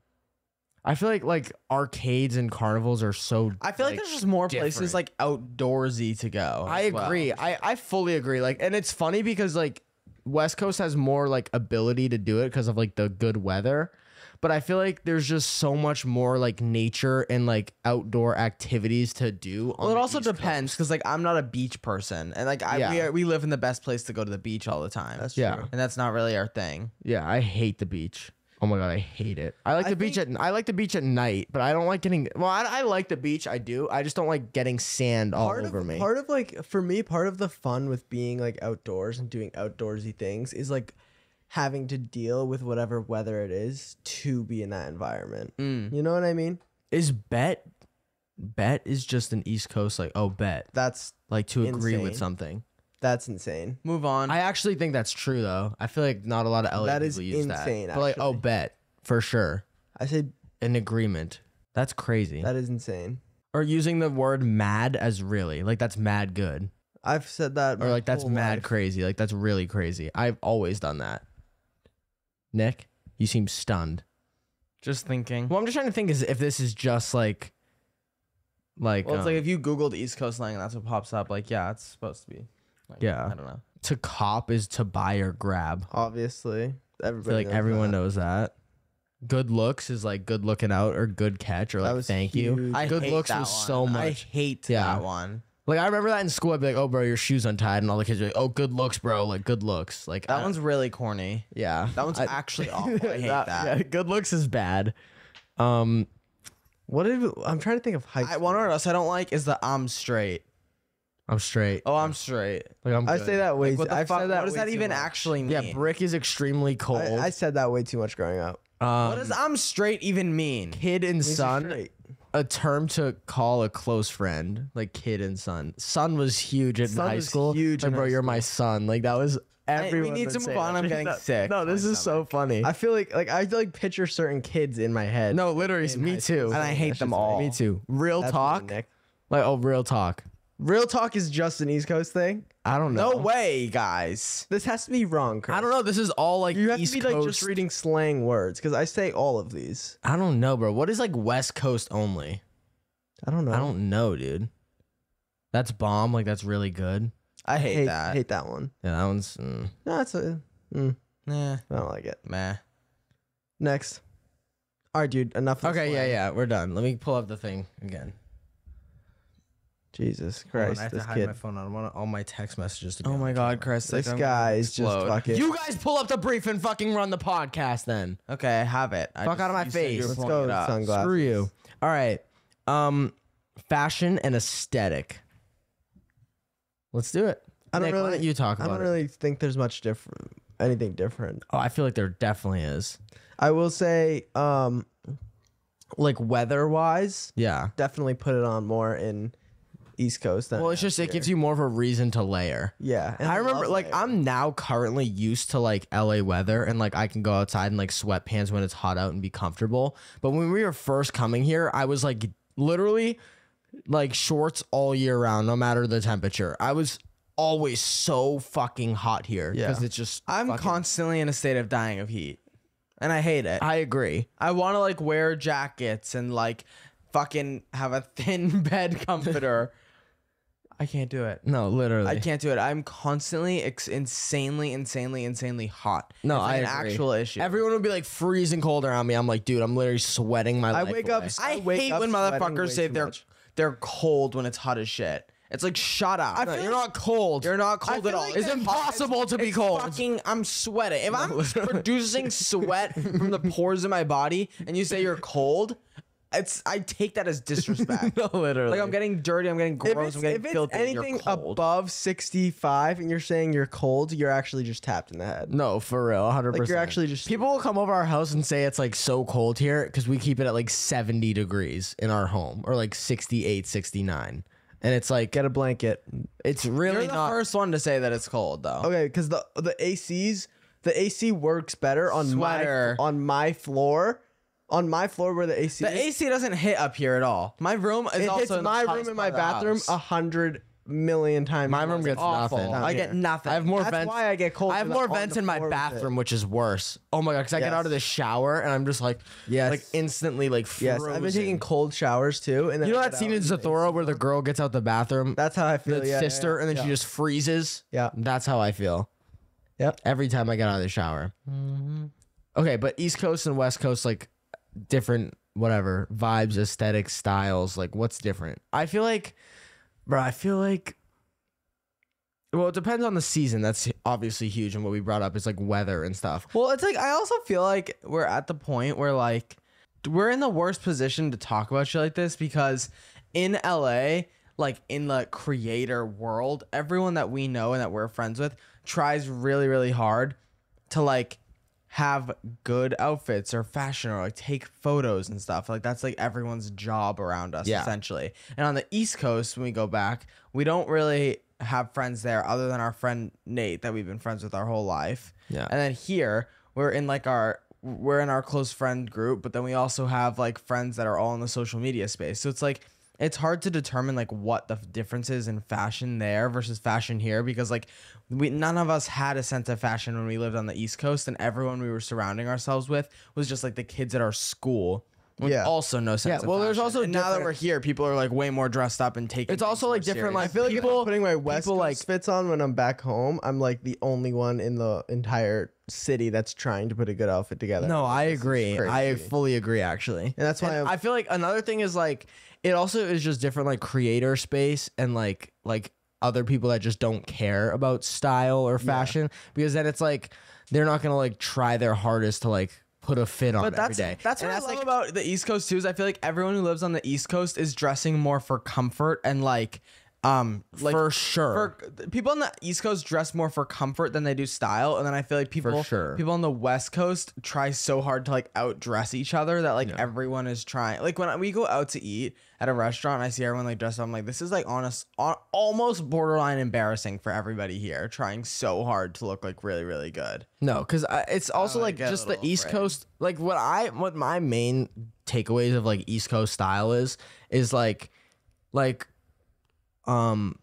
I feel like like arcades and carnivals are so. I feel like, there's just more different. places like outdoorsy to go. I well. agree. I I fully agree. Like, and it's funny because like West Coast has more like ability to do it because of like the good weather. But I feel like there's just so much more like nature and like outdoor activities to do. on Well, it the also East depends because like I'm not a beach person, and like I we, are, we live in the best place to go to the beach all the time. That's Yeah. true. and that's not really our thing. Yeah, I hate the beach. Oh my god, I hate it. I like I the beach at I like the beach at night, but I don't like getting. Well, I, I like the beach. I do. I just don't like getting sand all Part over of me. part of like for me, part of the fun with being like outdoors and doing outdoorsy things is like having to deal with whatever weather it is to be in that environment. Mm. You know what I mean? is bet bet is just an East Coast like oh bet That's like to agree with something. that's insane. Move on. I actually think that's true though. I feel like not a lot of LA That is people use insane, that. But like oh bet for sure I say an agreement. That's crazy. that is insane. or using the word mad as really like that's mad good. I've said that. or like that's mad life. crazy. Like that's really crazy. I've always done that. Nick, you seem stunned. Just thinking. Well, I'm just trying to think is if this is just like, like, Well, it's um, like if you Googled East Coast slang and that's what pops up. Like, yeah, it's supposed to be. Like, Yeah. I don't know. to cop is to buy or grab. Obviously, I everybody. feel like knows everyone that. knows that. Good looks is like good looking out or good catch or That like was thank you. huge. I Good hate looks that was one. so I hate Yeah. that one. Like I remember that in school. I'd be like, "Oh, bro, your shoes untied," and all the kids are like, "Oh, good looks, bro. Like good looks." Like That I- one's really corny. yeah. That one's I- actually awful. I hate that. Yeah, good looks is bad. Um, What did I'm trying to think of high I, one word else I don't like is the I'm straight. I'm straight. Oh, I'm straight. Like I'm. I good. say that way. Like, what the I've fuck? said that what does way that too even much. actually mean? Yeah, brick is extremely cold. I, I said that way too much growing up. um, what does I'm straight even mean? kid and son? straight. A term to call a close friend, like kid and son. Son was huge in Son high was school. huge like, in bro, high you're my son. Like that was everyone. we need would to say move on, that. I'm getting No, sick No, this is so funny. I feel like like I feel like picture certain kids in my head. no, literally, in me high school too. And I hate That's them just all. Me too. Real That's talk. Nick. Like oh, real talk. Real talk is just an East Coast thing. I don't know. No way, guys. This has to be wrong. Chris. I don't know. This is all like You have East to be like just reading slang words because I say all of these. I don't know, bro. What is like West Coast only? I don't know. I don't know, dude. That's bomb. Like that's really good. I hate, hate that. hate that one. Yeah, that one's. Mm. No, it's a. Mm, Nah, I don't like it. meh. Next. All right, dude. Enough. Of Okay, yeah, yeah, we're done. Let me pull up the thing again. Jesus Hold on, Christ, I have to this hide kid. my phone I don't want all my text messages to. Be Oh my God, camera. Chris. This like, guy is just fucking. You guys pull up the brief and fucking run the podcast then. Okay, I have it. I Fuck just- out of my you said you face. Let's go it with up. sunglasses. Screw you. All right. Um, fashion and aesthetic. Let's do it. I don't Nick, why really. don't you talk I don't it. really think there's much different. Anything different. Oh, I feel like there definitely is. I will say, um, like weather wise, Yeah. definitely put it on more in East Coast. Than Well, it's just it gives you more of a reason to layer. Yeah, and I remember like layering. I'm now currently used to like LA weather and like I can go outside in like sweatpants when it's hot out and be comfortable. But when we were first coming here, I was like literally like shorts all year round, no matter the temperature. I was always so fucking hot here because Yeah. it's just. I'm fucking- constantly in a state of dying of heat, and I hate it. I agree. I want to like wear jackets and like fucking have a thin bed comforter. I can't do it. No, literally. I can't do it. I'm constantly ex- insanely, insanely, insanely hot. No, I an agree. actual issue. Everyone would be like freezing cold around me. I'm like, dude, I'm literally sweating my life. I life wake up away. s- I, I wake hate up when sweating motherfuckers say too they're much. they're cold when it's hot as shit. It's like shut up. I you're not cold. You're not cold feel at all. It's hot- impossible to be it's cold. Fucking, I'm sweating. If I'm literally. producing sweat from the pores in my body, and you say you're cold, it's I take that as disrespect. no, literally. Like I'm getting dirty. I'm getting gross. I'm getting if it's filthy. anything above 65 and you're saying you're cold, you're actually just tapped in the head. No, for real, 100%. Like you're actually just People will come over our house and say it's like so cold here because we keep it at like 70 degrees in our home or like 68, 69. And it's like, get a blanket. it's really You're the not. first one to say that it's cold, though. Okay, because the the ACs the AC works better on Sweater. my on my floor. On my floor where the AC The is, AC doesn't hit up here at all. My room is it also hits in the my room hottest and my part of the bathroom house. a hundred million times. My room than gets awful. nothing. I get nothing. I have more That's vents. why I get cold. I have 'cause more vents in my floor with it. bathroom, which is worse. Oh my god, because I get out of the shower and I'm just like, Yes. like instantly like Yes, frozen. I've been taking cold showers too. And then You know I that get scene out in and Zathura where the girl gets out the bathroom, That's how I feel. the yeah, yeah, sister, yeah. and then she just freezes? Yeah. That's how I feel. Yep. Every time I get out of the shower. Mm-hmm. Okay, but East Coast and West Coast, like different, whatever vibes, aesthetics, styles. Like, what's different? I feel like, bro, I feel like. Well, it depends on the season. That's obviously huge, and what we brought up is like weather and stuff. Well, it's like I also feel like we're at the point where like we're in the worst position to talk about shit like this because in LA, like in the creator world, everyone that we know and that we're friends with tries really, really hard to like have good outfits or fashion or like take photos and stuff. Like that's like everyone's job around us Yeah. essentially. And on the East Coast, when we go back, we don't really have friends there other than our friend Nate that we've been friends with our whole life. Yeah. And then here, we're in like our we're in our close friend group, but then we also have like friends that are all in the social media space. So it's like it's hard to determine like what the difference is in fashion there versus fashion here because like we none of us had a sense of fashion when we lived on the East Coast and everyone we were surrounding ourselves with was just like the kids at our school. With Yeah. also no sense. Yeah, of well, there's also and now that we're here, people are like way more dressed up and taking. It's also, like, different, serious. like, I feel like if people- I'm putting my West people, Coast like- fits on when I'm back home, I'm like the only one in the entire city that's trying to put a good outfit together. No, I This is agree. I crazy. fully agree actually. And that's why And I'm- I feel like another thing is like it also is just different like creator space and like like other people that just don't care about style or fashion because then it's like they're not gonna like try their hardest to like put a fit on But that's every day. that's And what I love like about the East Coast too. Is I feel like everyone who lives on the East Coast is dressing more for comfort and like um like for sure. for people on the East Coast dress more for comfort than they do style, and then I feel like people sure. people on the West Coast try so hard to like outdress each other that like everyone is trying. Like when we go out to eat at a restaurant, I see everyone like dressed up. I'm like, this is like honest, on, almost borderline embarrassing for everybody here, trying so hard to look like really really good. No, because it's also like just the East afraid. Coast. Like what I what my main takeaways of like East Coast style is is like like um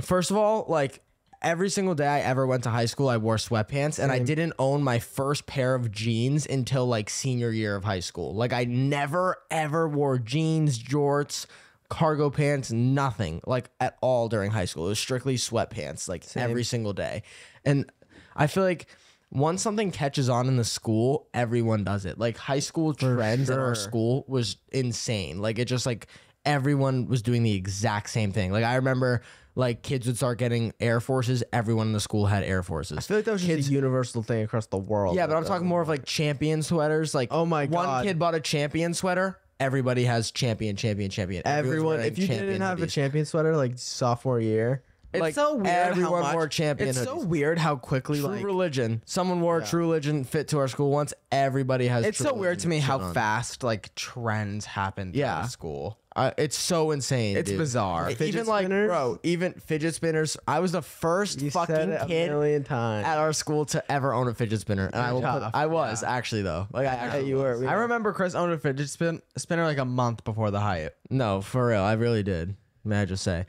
first of all like every single day I ever went to high school I wore sweatpants and I didn't own my first pair of jeans until like senior year of high school. Like I never ever wore jeans, jorts, cargo pants, nothing like at all during high school. It was strictly sweatpants like every single day. And I feel like once something catches on in the school, everyone does it. Like high school trends at our school was insane. Like it just like everyone was doing the exact same thing. Like I remember like kids would start getting Air Forces. Everyone in the school had Air Forces. I feel like that was just a universal thing across the world. yeah, but I'm talking more of like champion sweaters. Like Oh my god, one kid bought a champion sweater. Everybody has champion, champion, champion. Everyone. If you didn't have a champion sweater like sophomore year, It's Like, so weird everyone how much, wore champion It's so weird how quickly True like Religion. Someone wore a True Religion fit to our school once. Everybody has. it's so weird to me how on. fast like trends happen. Yeah. Yeah, school. Uh, it's so insane. It's dude. bizarre. Even Fidget like, spinners? bro, even fidget spinners. I was the first you fucking said it a kid million times. at our school to ever own a fidget spinner, and I will. Put. I was actually though. Like I Yeah, actually you were. We I were. remember Chris owned a fidget spin, spinner like a month before the hype. no for real. I really did. May I just say,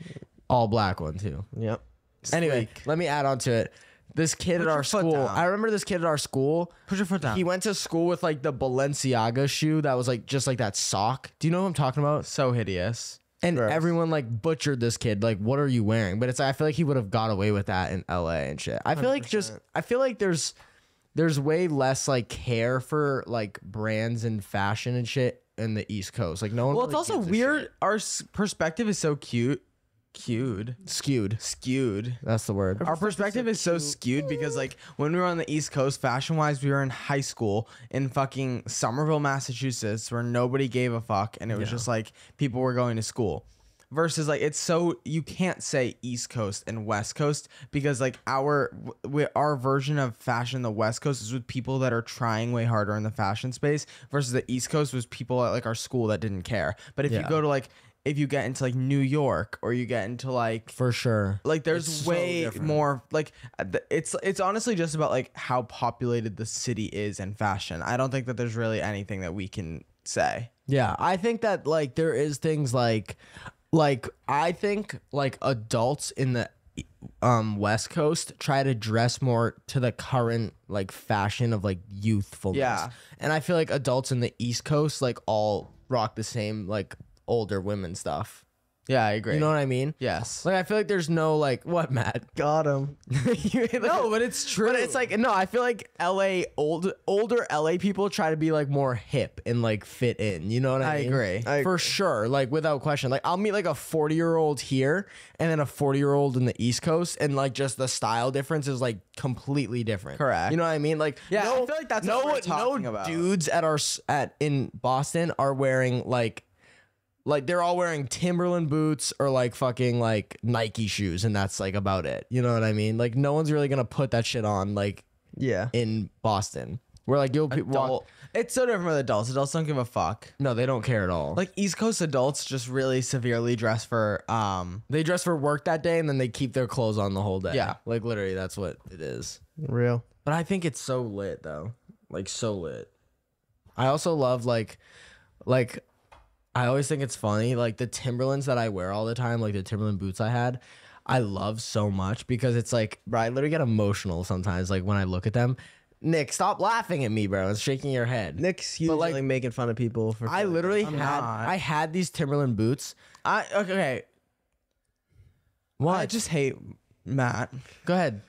all black one too. Yep. Anyway, let me add on to it. This kid at our school. down. I remember this kid at our school. Put your foot down. He went to school with like the Balenciaga shoe that was like just like that sock. Do you know what I'm talking about? so hideous. And Gross. everyone like butchered this kid. Like, what are you wearing? But it's I feel like he would have got away with that in LA and shit. I feel like just I feel like there's there's way less like care for like brands and fashion and shit in the East Coast. Like no one. Well, it's also weird. Our perspective is so cute, cute, skewed. skewed. That's the word. Our perspective is so skewed because like when we were on the East Coast, fashion wise, we were in high school in fucking Somerville, Massachusetts, where nobody gave a fuck, and it was just like people were going to school. Versus like it's so you can't say East Coast and West Coast because like our we, our version of fashion the West Coast is with people that are trying way harder in the fashion space versus the East Coast was people at like our school that didn't care. But if you Yeah. go to like if you get into like New York or you get into like For sure. like there's It's way different. more like it's it's honestly just about like how populated the city is in fashion i don't think that there's really anything that we can say Yeah, I think that like there is things like like I think like adults in the um West Coast try to dress more to the current like fashion of like youthfulness. Yeah. And I feel like adults in the East Coast like all rock the same like older women stuff. yeah i agree You know what I mean? yes Like I feel like there's no like what Matt? Got him. no, but it's true. But it's like no, I feel like LA old older LA people try to be like more hip and like fit in. You know what I, I mean? agree. I agree. For sure, like without question. Like I'll meet like a 40 year old here and then a 40 year old in the East Coast, and like just the style difference is like completely different. Correct. You know what I mean? Like Yeah, I no, feel like that's no, what we're talking no about. dudes at our at in Boston are wearing like. Like they're all wearing Timberland boots or like fucking like Nike shoes, and that's like about it. You know what I mean? Like no one's really gonna put that shit on like Yeah. in Boston. Where like you'll pe- walk. Adult, it's so different with adults adults don't give a fuck No, they don't care at all. Like like east coast adults just really severely dress for um they dress for work that day and then they keep their clothes on the whole day. Yeah. like literally that's what it is. Real. But I think it's so lit though, like so lit. I also love like, like, I always think it's funny. Like the Timberlands that I wear all the time, like the Timberland boots I had, I love so much because it's like, bro, I literally get emotional sometimes. Like when I look at them. Nick, stop laughing at me, bro. It's shaking your head. Nick's usually like- making fun of people for. I literally I'm had not. I had these Timberland boots. I okay. okay. What? I just hate Matt. go ahead.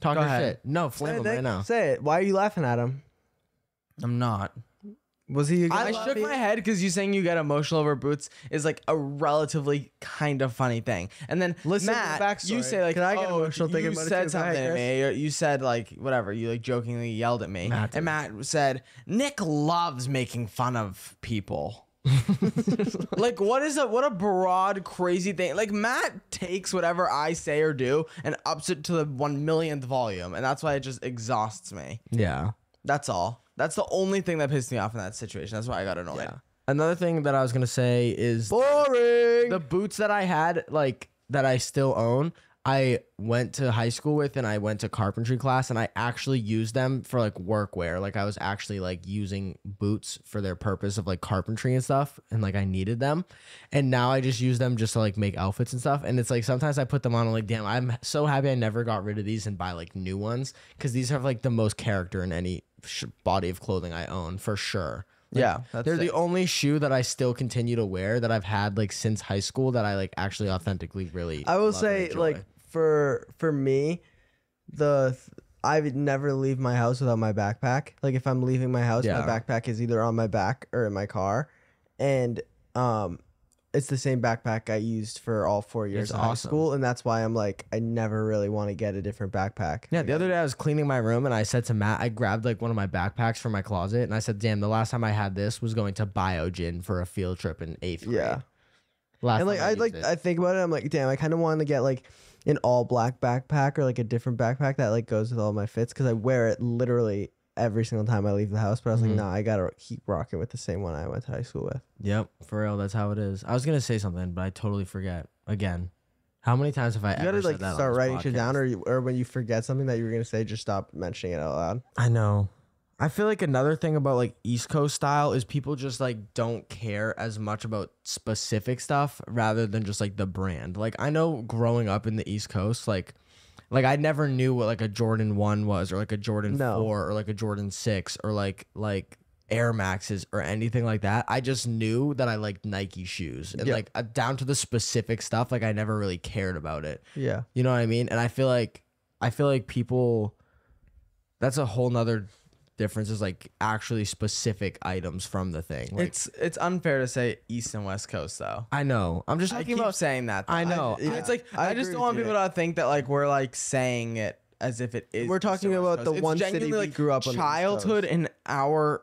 Talk Go your ahead. shit. No, flame Say it, them right now. Say it. Why are you laughing at him? I'm not. Was he? I, shook my head because you saying you get emotional over boots is like a relatively kind of funny thing. And then Listen to the Matt, backstory. you say like, Can I get oh, emotional thinking you about it said too? Go ahead, something to me. or You said like whatever. You like jokingly yelled at me, Matt and Matt said Nick loves making fun of people. like what is a what a broad crazy thing like matt takes whatever i say or do and ups it to the one millionth volume and that's why it just exhausts me Yeah. that's all that's the only thing that pissed me off in that situation that's why i got annoyed Yeah. Another thing that I was gonna say is Boring. the boots that I had, like that I still own. I went to high school with and I went to carpentry class and I actually used them for like workwear. Like I was actually like using boots for their purpose of like carpentry and stuff and like I needed them. And now I just use them just to like make outfits and stuff. And it's like sometimes I put them on and like damn, I'm so happy I never got rid of these and buy like new ones cuz these have like the most character in any sh- body of clothing I own for sure. Like, Yeah, that's they're the only shoe that I still continue to wear that I've had like since high school that I like actually authentically really. I will say, like for for me, the I would never leave my house without my backpack. Like if I'm leaving my house, Yeah. my backpack is either on my back or in my car, and um, it's the same backpack I used for all four years It's of high awesome. school, and that's why I'm like I never really want to get a different backpack. yeah, the other day I was cleaning my room and I said to Matt, I grabbed like one of my backpacks from my closet and I said, "Damn, the last time I had this was going to Biogen for a field trip in eighth grade." Yeah. Last and like I used like. I think about it, I'm like, damn, I kind of want to get like an all black backpack or like a different backpack that like goes with all my fits because I wear it literally every single time I leave the house. But I was Mhm. like, nah, I gotta keep rocking with the same one I went to high school with. Yep, for real, that's how it is. I was gonna say something, but I totally forget again. How many times have I You ever gotta said like that on start this writing shit down, podcast? or you, or when you forget something that you were gonna say, just stop mentioning it out loud. I know. I feel like another thing about like East Coast style is people just like don't care as much about specific stuff rather than just like the brand. Like I know growing up in the East Coast, like like I never knew what like a Jordan 1 was or like a Jordan No. 4 or like a Jordan 6 or like like Air Maxes or anything like that. I just knew that I liked Nike shoes and Yeah. like uh, down to the specific stuff like I never really cared about it. Yeah, You know what I mean? And I feel like I feel like people that's a whole nother difference is like actually specific items from the thing. Like it's it's unfair to say east and west coast though I know. I'm just i talking keep about saying that though. I know. I- it's like I i, just don't want people to think that like we're like saying it as if it is We're talking about the. It's one city we grew up on childhood in our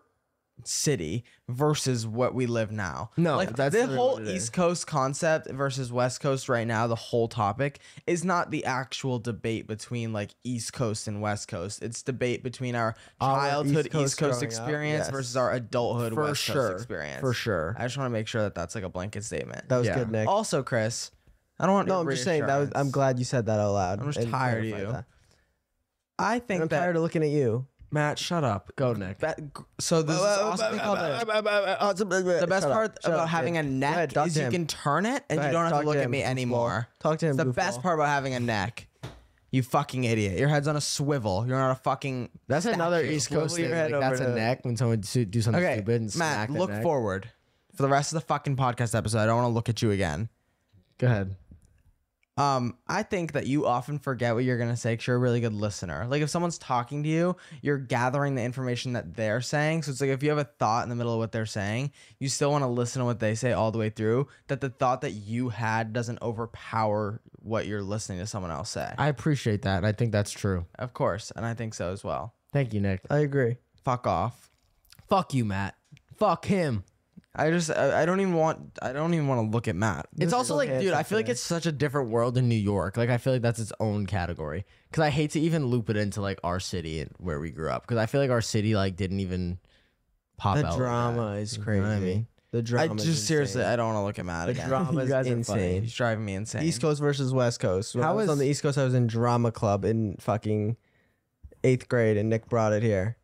city versus what we live now. No, like that's the whole what it is. East Coast concept versus West Coast right now. The whole topic is not the actual debate between like East Coast and West Coast. It's debate between our Our childhood East Coast East Coast, growing up, experience yes. versus our adulthood for West sure. Coast experience. For sure. I just want to make sure that that's like a blanket statement. that was Yeah. good, Nick. Also, Chris, I don't want. no, I'm just saying that was. I'm glad you said that out loud. I'm just tired of you. that. I think I'm that, tired of looking at you. Matt, shut up. Go Nick. that so this awesome thing called a- the the best part about having a neck talk is to you can turn it and Go you don't have to look to at me goofball. anymore. Talk to him. It's the goofball. best part about having a neck. You fucking idiot. Your head's on a swivel. You're not a fucking. That's another. East Coast Swivel thing. head Like, that's a neck when someone do do something Okay, stupid and Matt, smack the look neck. forward for the rest of the fucking podcast episode. I don't want to look at you again. Go ahead. Um, I think that you often forget what you're gonna say because you're a really good listener. Like if someone's talking to you, you're gathering the information that they're saying. So it's like if you have a thought in the middle of what they're saying, you still want to listen to what they say all the way through. That the thought that you had doesn't overpower what you're listening to someone else say. I appreciate that. I think that's true. of course, and I think so as well. Thank you, Nick. I agree. Fuck off. Fuck you, Matt. Fuck him. I just I, I don't even want I don't even want to look at Matt. It's also like, okay, dude, it's I feel like okay. it's such a different world in New York. Like, I feel like that's its own category. Because I hate to even loop it into like our city and where we grew up. Because I feel like our city like didn't even pop The out. like drama that. is You know crazy. what I mean? The I drama. just seriously I don't want to look at Matt The again. drama You is guys are funny. insane. He's driving me insane. East Coast versus West Coast. When How I was is- on the East Coast, I was in drama club in fucking eighth grade, and Nick brought it here.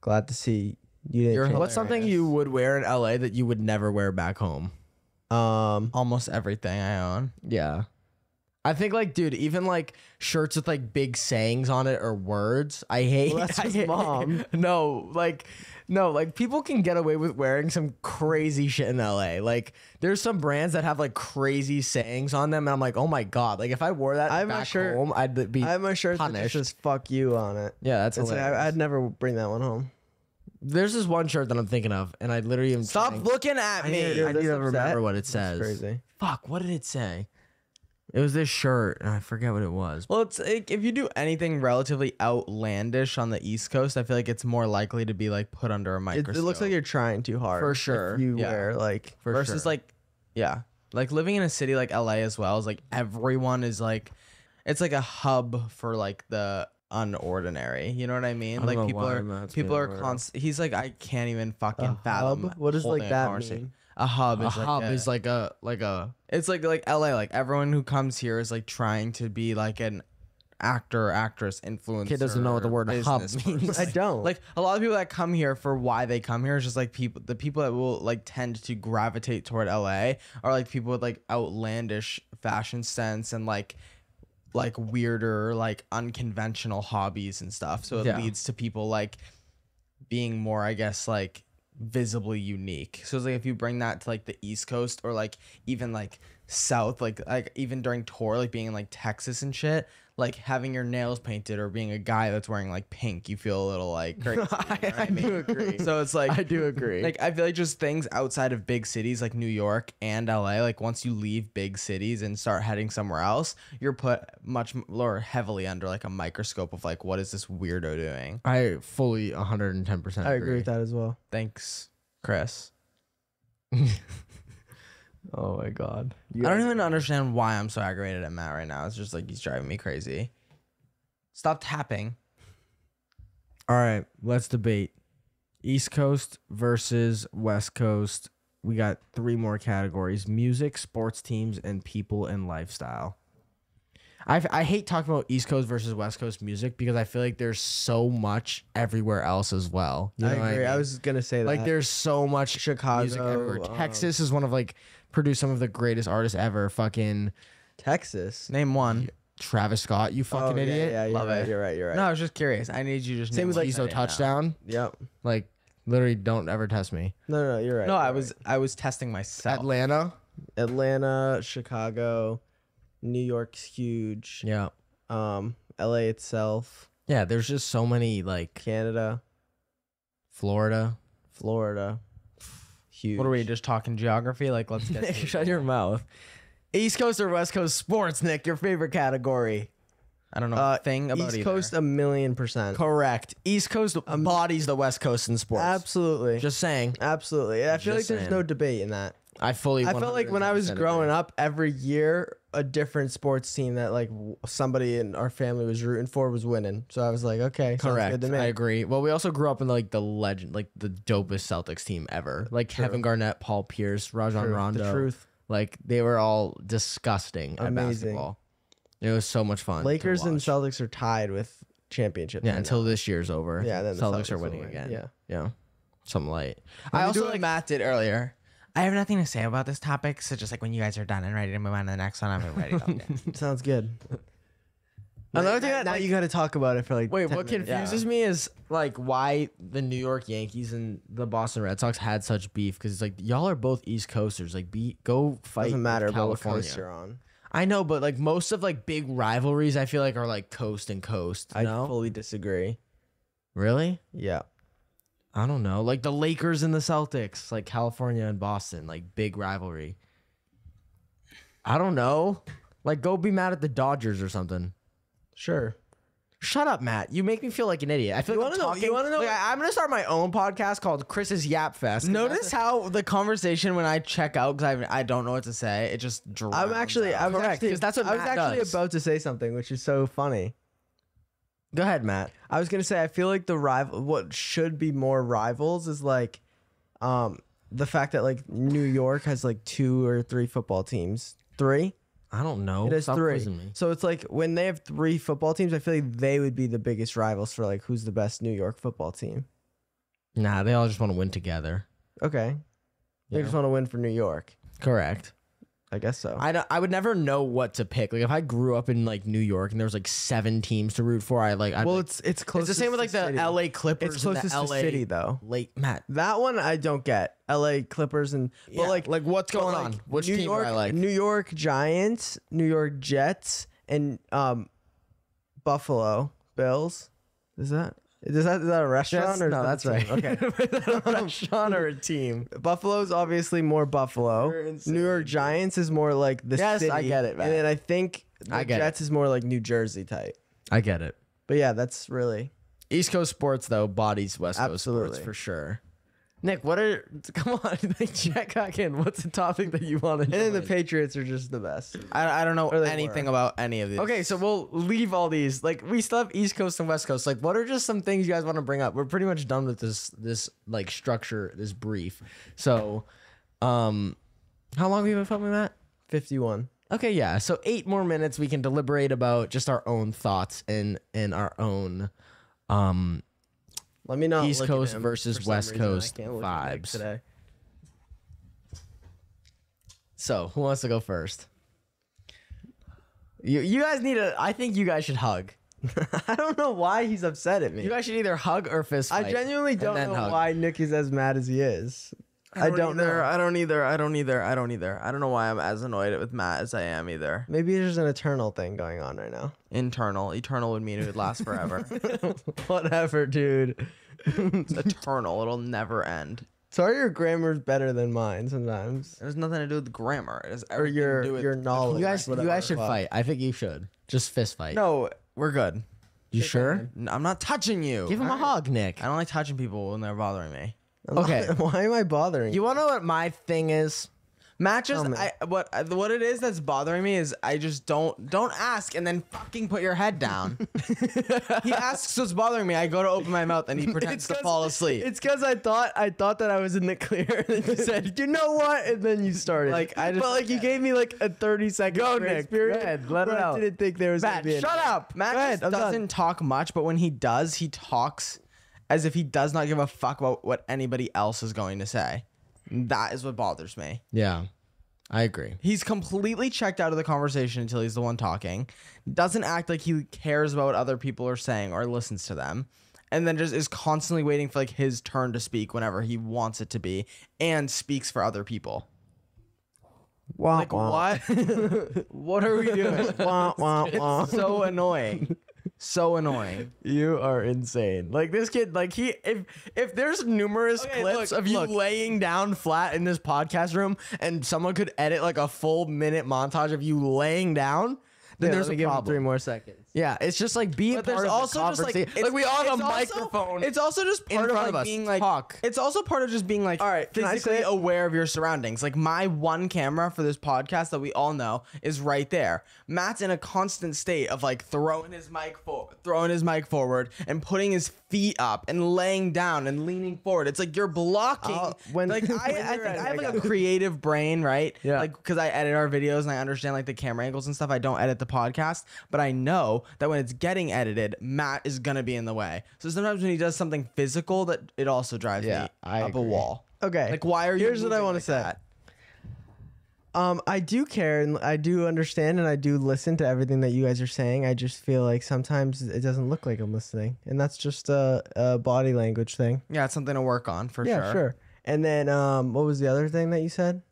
Glad to see you didn't. You're change- What's something you would wear in LA that you would never wear back home? Um, Almost everything I own. Yeah. I think like, dude, even like shirts with like big sayings on it or words, I hate. Well, that's I his hate- mom. No, like, no, like people can get away with wearing some crazy shit in LA. Like, there's some brands that have like crazy sayings on them, and I'm like, oh my god, like if I wore that I have a back shirt- home, I'd be. I have my shirt that just punished. says "fuck you" on it. yeah, that's It's like. I, I'd never bring that one home. There's this one shirt that I'm thinking of, and I literally am. Stop trying- looking at I me. need, I need this to remember what it says. crazy. Fuck, what did it say? It was this shirt, and I forget what it was. Well, it's like, if you do anything relatively outlandish on the East Coast, I feel like it's more likely to be like put under a It, microscope. it looks like you're trying too hard. For if sure. you Yeah. wear like For versus sure. like, yeah, like living in a city like LA as well is like everyone is like, it's like a hub for like the unordinary. You know what I mean? I like people are people are constant. He's like, I can't even fucking a fathom. hub. What does like that mean? A hub A is like hub a- is like a like a It's like like LA, like everyone who comes here is like trying to be like an actor, actress, influencer. Kid doesn't know what the word hub means. I don't. Like a lot of people that come here for why they come here is just like people the people that will like tend to gravitate toward LA are like people with like outlandish fashion sense and like like weirder, like unconventional hobbies and stuff. So it Yeah. leads to people like being more, I guess, like visibly unique. So it's like if you bring that to like the East Coast or like even like South, like like even during tour, like being in like Texas and shit, like having your nails painted or being a guy that's wearing like pink, you feel a little like crazy. you know what I do agree. So it's like I do agree. like I feel like just things outside of big cities like New York and LA, like once you leave big cities and start heading somewhere else, you're put much more heavily under like a microscope of like what is this weirdo doing? I fully 110 percent I agree with that as well. Thanks, Chris. Oh my god. You I don't guys- even understand why I'm so aggravated at Matt right now. It's just like he's driving me crazy. Stop tapping. All right, let's debate East Coast versus West Coast. We got three more categories: music, sports teams, and people and lifestyle. I I hate talking about East Coast versus West Coast music because I feel like there's so much everywhere else as well. You I know what agree. I, mean? was gonna say that. like there's so much Chicago, music everywhere. um, Texas is one of like produced some of the greatest artists ever. Fucking Texas. Name one. Travis Scott, you fucking Oh, yeah, idiot. Yeah, you're Love right. it. You're right. You're right. No, I was just curious. I need you to just Same name with one like I Iso touchdown. Yep. Like literally, don't ever test me. No, no, no, you're right. No, I you're was I was testing myself. Atlanta. Atlanta, Chicago, New York's huge. Yeah. Um, LA itself, Yeah, there's just so many like Canada, Florida. Florida, huge. What are we just talking geography? Like let's get Nick, shut your mouth. East Coast or West Coast sports, Nick? Your favorite category? I don't know Uh, thing about East either. Coast a million percent. Correct. East Coast embodies the West Coast in sports. Absolutely. Just saying. Absolutely. I feel like there's saying. no debate in that. I fully. I felt like when I was growing up, every year a different sports team that like somebody in our family was rooting for was winning. So I was like, okay, Correct. good to me. I agree. Well, we also grew up in like the legend, like the dopest Celtics team ever. Like Kevin Garnett, Paul Pierce, Rajon True. Rondo. The truth. Like they were all disgusting at basketball. It was so much fun. Lakers and. Celtics are tied with championships. Yeah, until now. this year's over. yeah, then the Celtics, are winning again. Yeah. Yeah. some light. I also like Matt did earlier. I have nothing to say about this topic, so just like when you guys are done and ready to move on to the next one, I'm ready. to Sounds good. Another thing now, that now like, you got to talk about it for like. Wait, 10 what minutes. confuses me is like why the New York Yankees and the Boston Red Sox had such beef because it's like y'all are both East Coasters. Like, be go fight. Doesn't matter about what California. coast you're on. I know, but like most of like big rivalries, I feel like are like coast and coast. I no, fully disagree. really, Yeah. I don't know. Like the Lakers and the Celtics, like California and Boston, like big rivalry. I don't know. Like, go be mad at the Dodgers or something. Sure. Shut up, Matt. You make me feel like an idiot. I feel You like I'm know- you wanna know- Like, I, am gonna start my own podcast called Chris's Yap Fest. Notice how the conversation when I check out because I I don't know what to say. It just I'm actually. I out. was Correct, actually. that's what I was Matt actually does. about to say something, which is so funny. Go ahead, Matt. I was gonna say I feel like the rival what should be more rivals is like um the fact that like New York has like two or three football teams. Three? I don't know. It has Stop three. quizzing me. So it's like when they have three football teams, I feel like they would be the biggest rivals for like who's the best New York football team. Nah, they all just want to win together. Okay. They Yeah. just want to win for New York. Correct. I guess so. I I would never know what to pick. Like if I grew up in like New York and there was like seven teams to root for, I like. I'd well, be- it's it's it's the same with like the L.A. Clippers. It's and closest the to LA city though. Late Matt. That one I don't get. L.A. Clippers and Yeah, but like like what's going like, on? Which New team York, I like? New York Giants, New York Jets, and um, Buffalo Bills. Is that is that is that a restaurant or no, that that's right. Okay. a restaurant or a team. Buffalo's obviously more Buffalo. New York Giants is more like the Yes, city. I get it, And man. then I think the I get it. Jets is more like New Jersey type. I get it. But yeah, that's really East Coast sports though bodies West Coast Absolutely. sports for sure. Nick, what are come on? Like, check back in. What's the topic that you want to? and then the Patriots are just the best. I, I don't know anything were. about any of these. Okay, so we'll leave all these. Like we still have East Coast and West Coast. Like, what are just some things you guys want to bring up? We're pretty much done with this this like structure, this brief. So, um, how long have you been filming that? Fifty-one. Okay, yeah. So eight more minutes we can deliberate about just our own thoughts and and our own um Let me know. East Coast versus West Coast vibes. today. So who wants to go first? You you guys need a I think you guys should hug. I don't know why he's upset at me. You guys should either hug or fist I genuinely don't know hug. why Nick is as mad as he is. I don't, either. know. I don't either. I don't either. I don't either. I don't know why I'm as annoyed with Matt as I am either. Maybe there's an eternal thing going on right now. Internal. Eternal would mean it would last forever. Whatever, dude. it's eternal. It'll never end. Sorry, your grammar's better than mine sometimes. It has nothing to do with grammar. It has Or your to do with your knowledge. You guys you guys should fight. I think you should. Just fist fight. No, we're good. You sure? I'm not touching you. Give him a hug, Nick. I don't like touching people when they're bothering me. Okay. why am I bothering You wanna know what my thing is? Matches. just Tell me. I what uh, what it is that's bothering me is I just don't don't ask and then fucking put your head down. he asks what's bothering me. I go to open my mouth and he pretends to 'cause- fall asleep. It's because I thought I thought that I was in the clear, and you said, "You know what?" And then you started. Like, I just- but like you gave me like a thirty second Go, grace Nick. period. Go ahead. Let it where I out. didn't think there was. Matt, gonna be any- shut up. Matt Go just I'm done. doesn't talk much, but when he does, he talks as if he does not give a fuck about what anybody else is going to say. That is what bothers me. Yeah. I agree. He's completely checked out of the conversation until he's the one talking. Doesn't act like he cares about what other people are saying or listens to them. And then just is constantly waiting for like his turn to speak whenever he wants it to be and speaks for other people. Wah, Like wah. what? what are we doing? Wah, wah, wah. so annoying. So annoying. You are insane. Like this kid, like he if if there's numerous Okay, clips look, of you look. laying down flat in this podcast room and someone could edit like a full minute montage of you laying down, then Yeah, there's a give him problem. three more seconds. Yeah, it's just like be a But part there's of also the just like like we all have a also- microphone. It's also just part of like of us. being like Talk. It's also part of just being like All right, physically aware of your surroundings. Like my one camera for this podcast that we all know is right there. Matt's in a constant state of like throwing his mic for throwing his mic forward and putting his feet up and laying down and leaning forward. It's like you're blocking. I'll- when- like I, when I you're think I have like a creative brain, right? Yeah. Like because I edit our videos and I understand like the camera angles and stuff. I don't edit the podcast, but I know that when it's getting edited, Matt is gonna be in the way. So sometimes when he does something physical, that it also drives Yeah, me I up agree. a wall. Okay. Like why are you? Here's what I moving want like to say. that? Um, I do care and I do understand and I do listen to everything that you guys are saying. I just feel like sometimes it doesn't look like I'm listening, and that's just a, a body language thing. Yeah, it's something to work on for yeah, sure. sure. And then, um, what was the other thing that you said?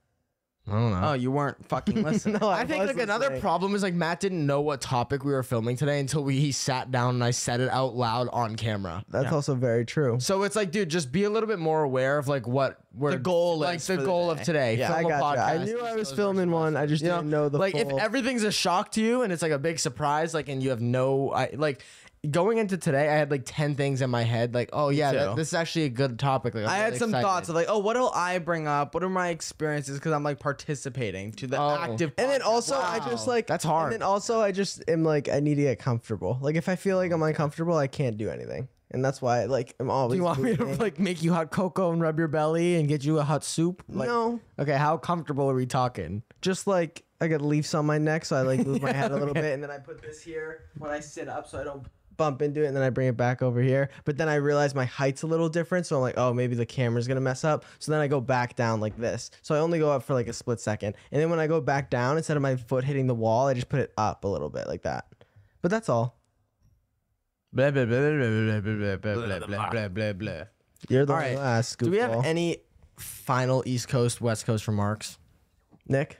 I don't know. Oh, you weren't fucking listening. No, I think was like another problem is like Matt didn't know what topic we were filming today until we he sat down and I said it out loud on camera. That's also very true. So it's like, dude, just be a little bit more aware of like what we're The goal like is the for the goal day. of today. Yeah. Film I a got I podcast, knew I was filming one. I just you know, didn't know the like if everything's a shock to you and it's like a big surprise, like and you have no, I like going into today, I had like ten things in my head, like oh yeah, too. that, this is actually a good topic. Like I'm I had really some excited. thoughts of like, oh, what will I bring up? What are my experiences? Because I'm like participating to the Oh. active. And then podcast. also, I just like That's hard. And then also, I just am like, I need to get comfortable. Like, if I feel like oh, I'm uncomfortable, I can't do anything, and that's why, like, I'm always. Do you want me to moving. like make you hot cocoa and rub your belly and get you a hot soup? Like, no, Okay, how comfortable are we talking? just like I got leaves on my neck, so I like move my head a little okay. bit, and then I put this here when I sit up, so I don't bump into it and then I bring it back over here. But then I realize my height's a little different, so I'm like, oh, maybe the camera's gonna mess up. So then I go back down like this. So I only go up for like a split second, and then when I go back down, instead of my foot hitting the wall, I just put it up a little bit like that. But that's all. Blah blah blah blah blah blah blah blah blah blah blah blah. You're the All one right. Do we have goofball. any final East Coast, West Coast remarks? Nick?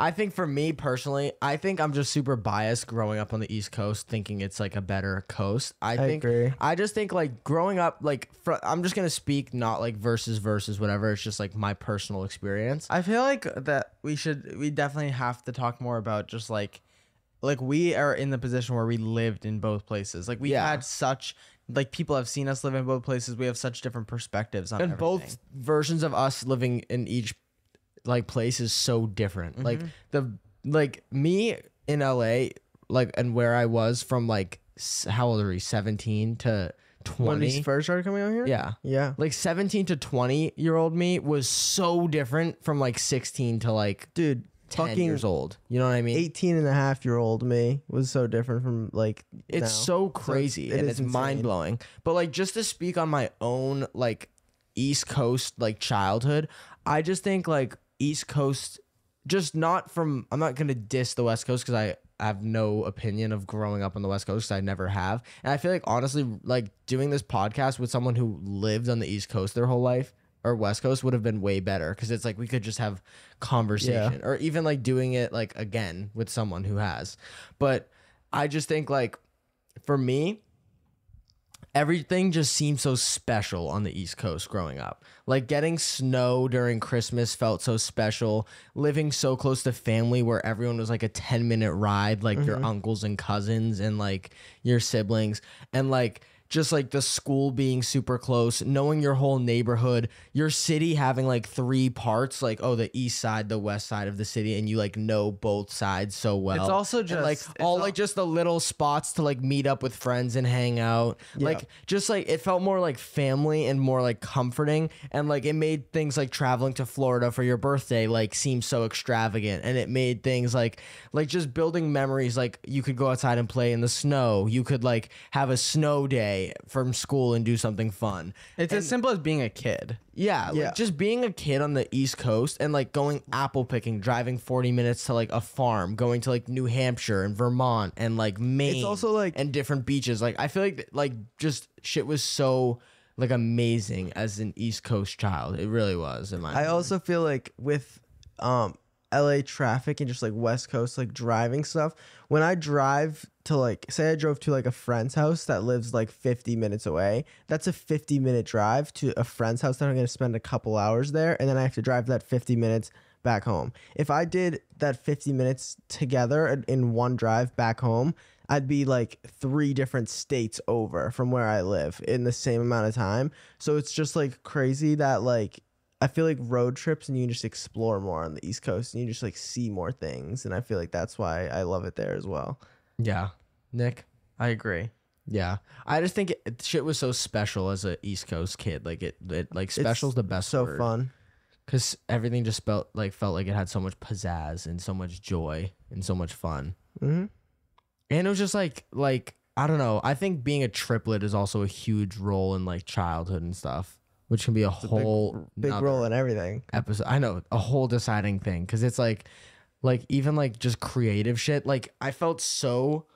I think for me personally, I think I'm just super biased growing up on the East Coast, thinking it's like a better coast. I, I think agree. I just think like growing up, like fr- I'm just gonna speak not like versus versus whatever. It's just like my personal experience. I feel like that we should we definitely have to talk more about just like like we are in the position where we lived in both places. Like we Yeah. had such like people have seen us live in both places. We have such different perspectives on and everything. both versions of us living in each like place is so different. Like mm-hmm. the like me in LA, like and where I was from like how old are we? Seventeen to twenty. When we twenty. first started coming out here? Yeah. Yeah. Like 17 to 20 year old me was so different from like 16 to like Dude, 10 fucking years old. You know what I mean? 18 and a half year old me was so different from like it's now. so crazy it and it's insane. mind blowing. But like just to speak on my own like East Coast like childhood, I just think like East Coast just not from I'm not gonna diss the West Coast because I have no opinion of growing up on the West Coast. I never have. And I feel like honestly, like doing this podcast with someone who lived on the East Coast their whole life or West Coast would have been way better because it's like we could just have conversation or even like doing it like again with someone who has. But I just think like for me, everything just seemed so special on the East Coast growing up. Like getting snow during Christmas felt so special. Living so close to family where everyone was like a 10 minute ride, like your mm-hmm. uncles and cousins and like your siblings. And like, just like the school being super close, knowing your whole neighborhood, your city having like three parts, like oh the east side, the west side of the city, and you like know both sides so well. It's also And, just- like all like just the little spots to like meet up with friends and hang out. Like just like it felt more like family and more like comforting and like it made things like traveling to Florida for your birthday like seem so extravagant and it made things like like just building memories like you could go outside and play in the snow. You could like have a snow day from school and do something fun. It's as simple as being a kid. Yeah, Yeah. like just being a kid on the East Coast and like going apple picking, driving 40 minutes to like a farm, going to like New Hampshire and Vermont and like Maine. It's also, like- and different beaches. Like I feel like like just shit was so like amazing as an East Coast child. It really was in my I opinion. also feel like with um LA traffic and just like West Coast like driving stuff, when I drive to like say I drove to like a friend's house that lives like 50 minutes away, that's a 50 minute drive to a friend's house that I'm going to spend a couple hours there and then I have to drive that 50 minutes back home. If I did that 50 minutes together in- one drive back home, I'd be like three different states over from where I live in the same amount of time. So it's just like crazy that like I feel like road trips and you just explore more on the East Coast and you just like see more things. And I feel like that's why I love it there as well. yeah, Nick. I agree. Yeah, I just think it, shit was so special as a East Coast kid. Like it, it like special's the best. So word. fun. because everything just felt like felt like it had so much pizzazz and so much joy and so much fun. hmm And it was just like like I don't know. I think being a triplet is also a huge role in like childhood and stuff, which can be a whole Big nother role in everything. episode. I know a whole deciding thing because it's like like even like just creative shit. Like I felt so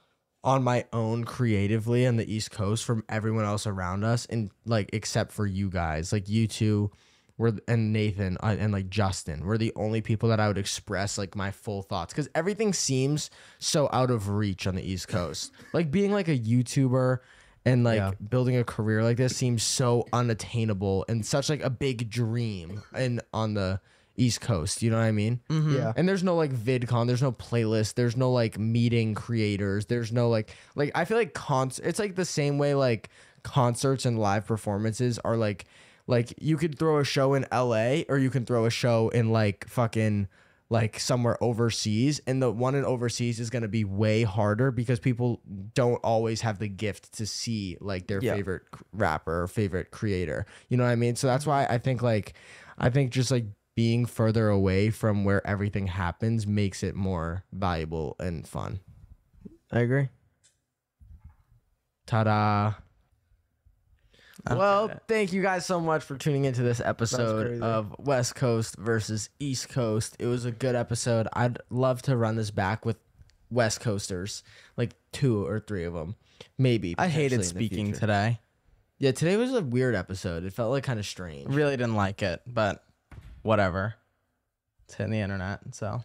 on my own creatively on the East Coast from everyone else around us, and like except for you guys, like you two were and Nathan uh, and like Justin were the only people that I would express like my full thoughts because everything seems so out of reach on the East Coast. like being like a YouTuber and like Yeah. building a career like this seems so unattainable and such like a big dream and on the East Coast. You know what I mean? Mm-hmm. Yeah. And there's no like VidCon, there's no playlist, there's no like meeting creators, there's no like like I feel like cons it's like the same way like concerts and live performances are like like you could throw a show in LA or you can throw a show in like fucking like somewhere overseas and the one in overseas is going to be way harder because people don't always have the gift to see like their Yeah. favorite rapper or favorite creator. You know what I mean? So that's why I think like I think just like being further away from where everything happens makes it more valuable and fun. I agree. Ta-da. Well, thank you guys so much for tuning into this episode of West Coast versus East Coast. It was a good episode. I'd love to run this back with West Coasters, like two or three of them, maybe. I hated potentially in the speaking today. Yeah, today was a weird episode. It felt like kind of strange. Really didn't like it, but whatever. It's hitting the internet, so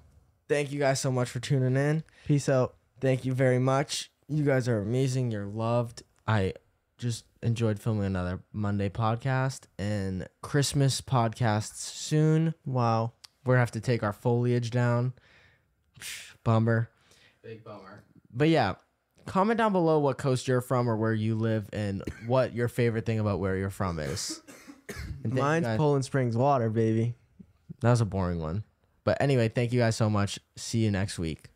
Thank you guys so much for tuning in. Peace out. Thank you very much. You guys are amazing. You're loved. I just enjoyed filming another Monday podcast and Christmas podcasts soon. Wow. We're gonna have to take our foliage down. Psh, Bummer. big bummer. But yeah, comment down below what coast you're from or where you live and what your favorite thing about where you're from is. And thank you Mine's guys- Poland Springs water, baby. That was a boring one. But anyway, thank you guys so much. See you next week.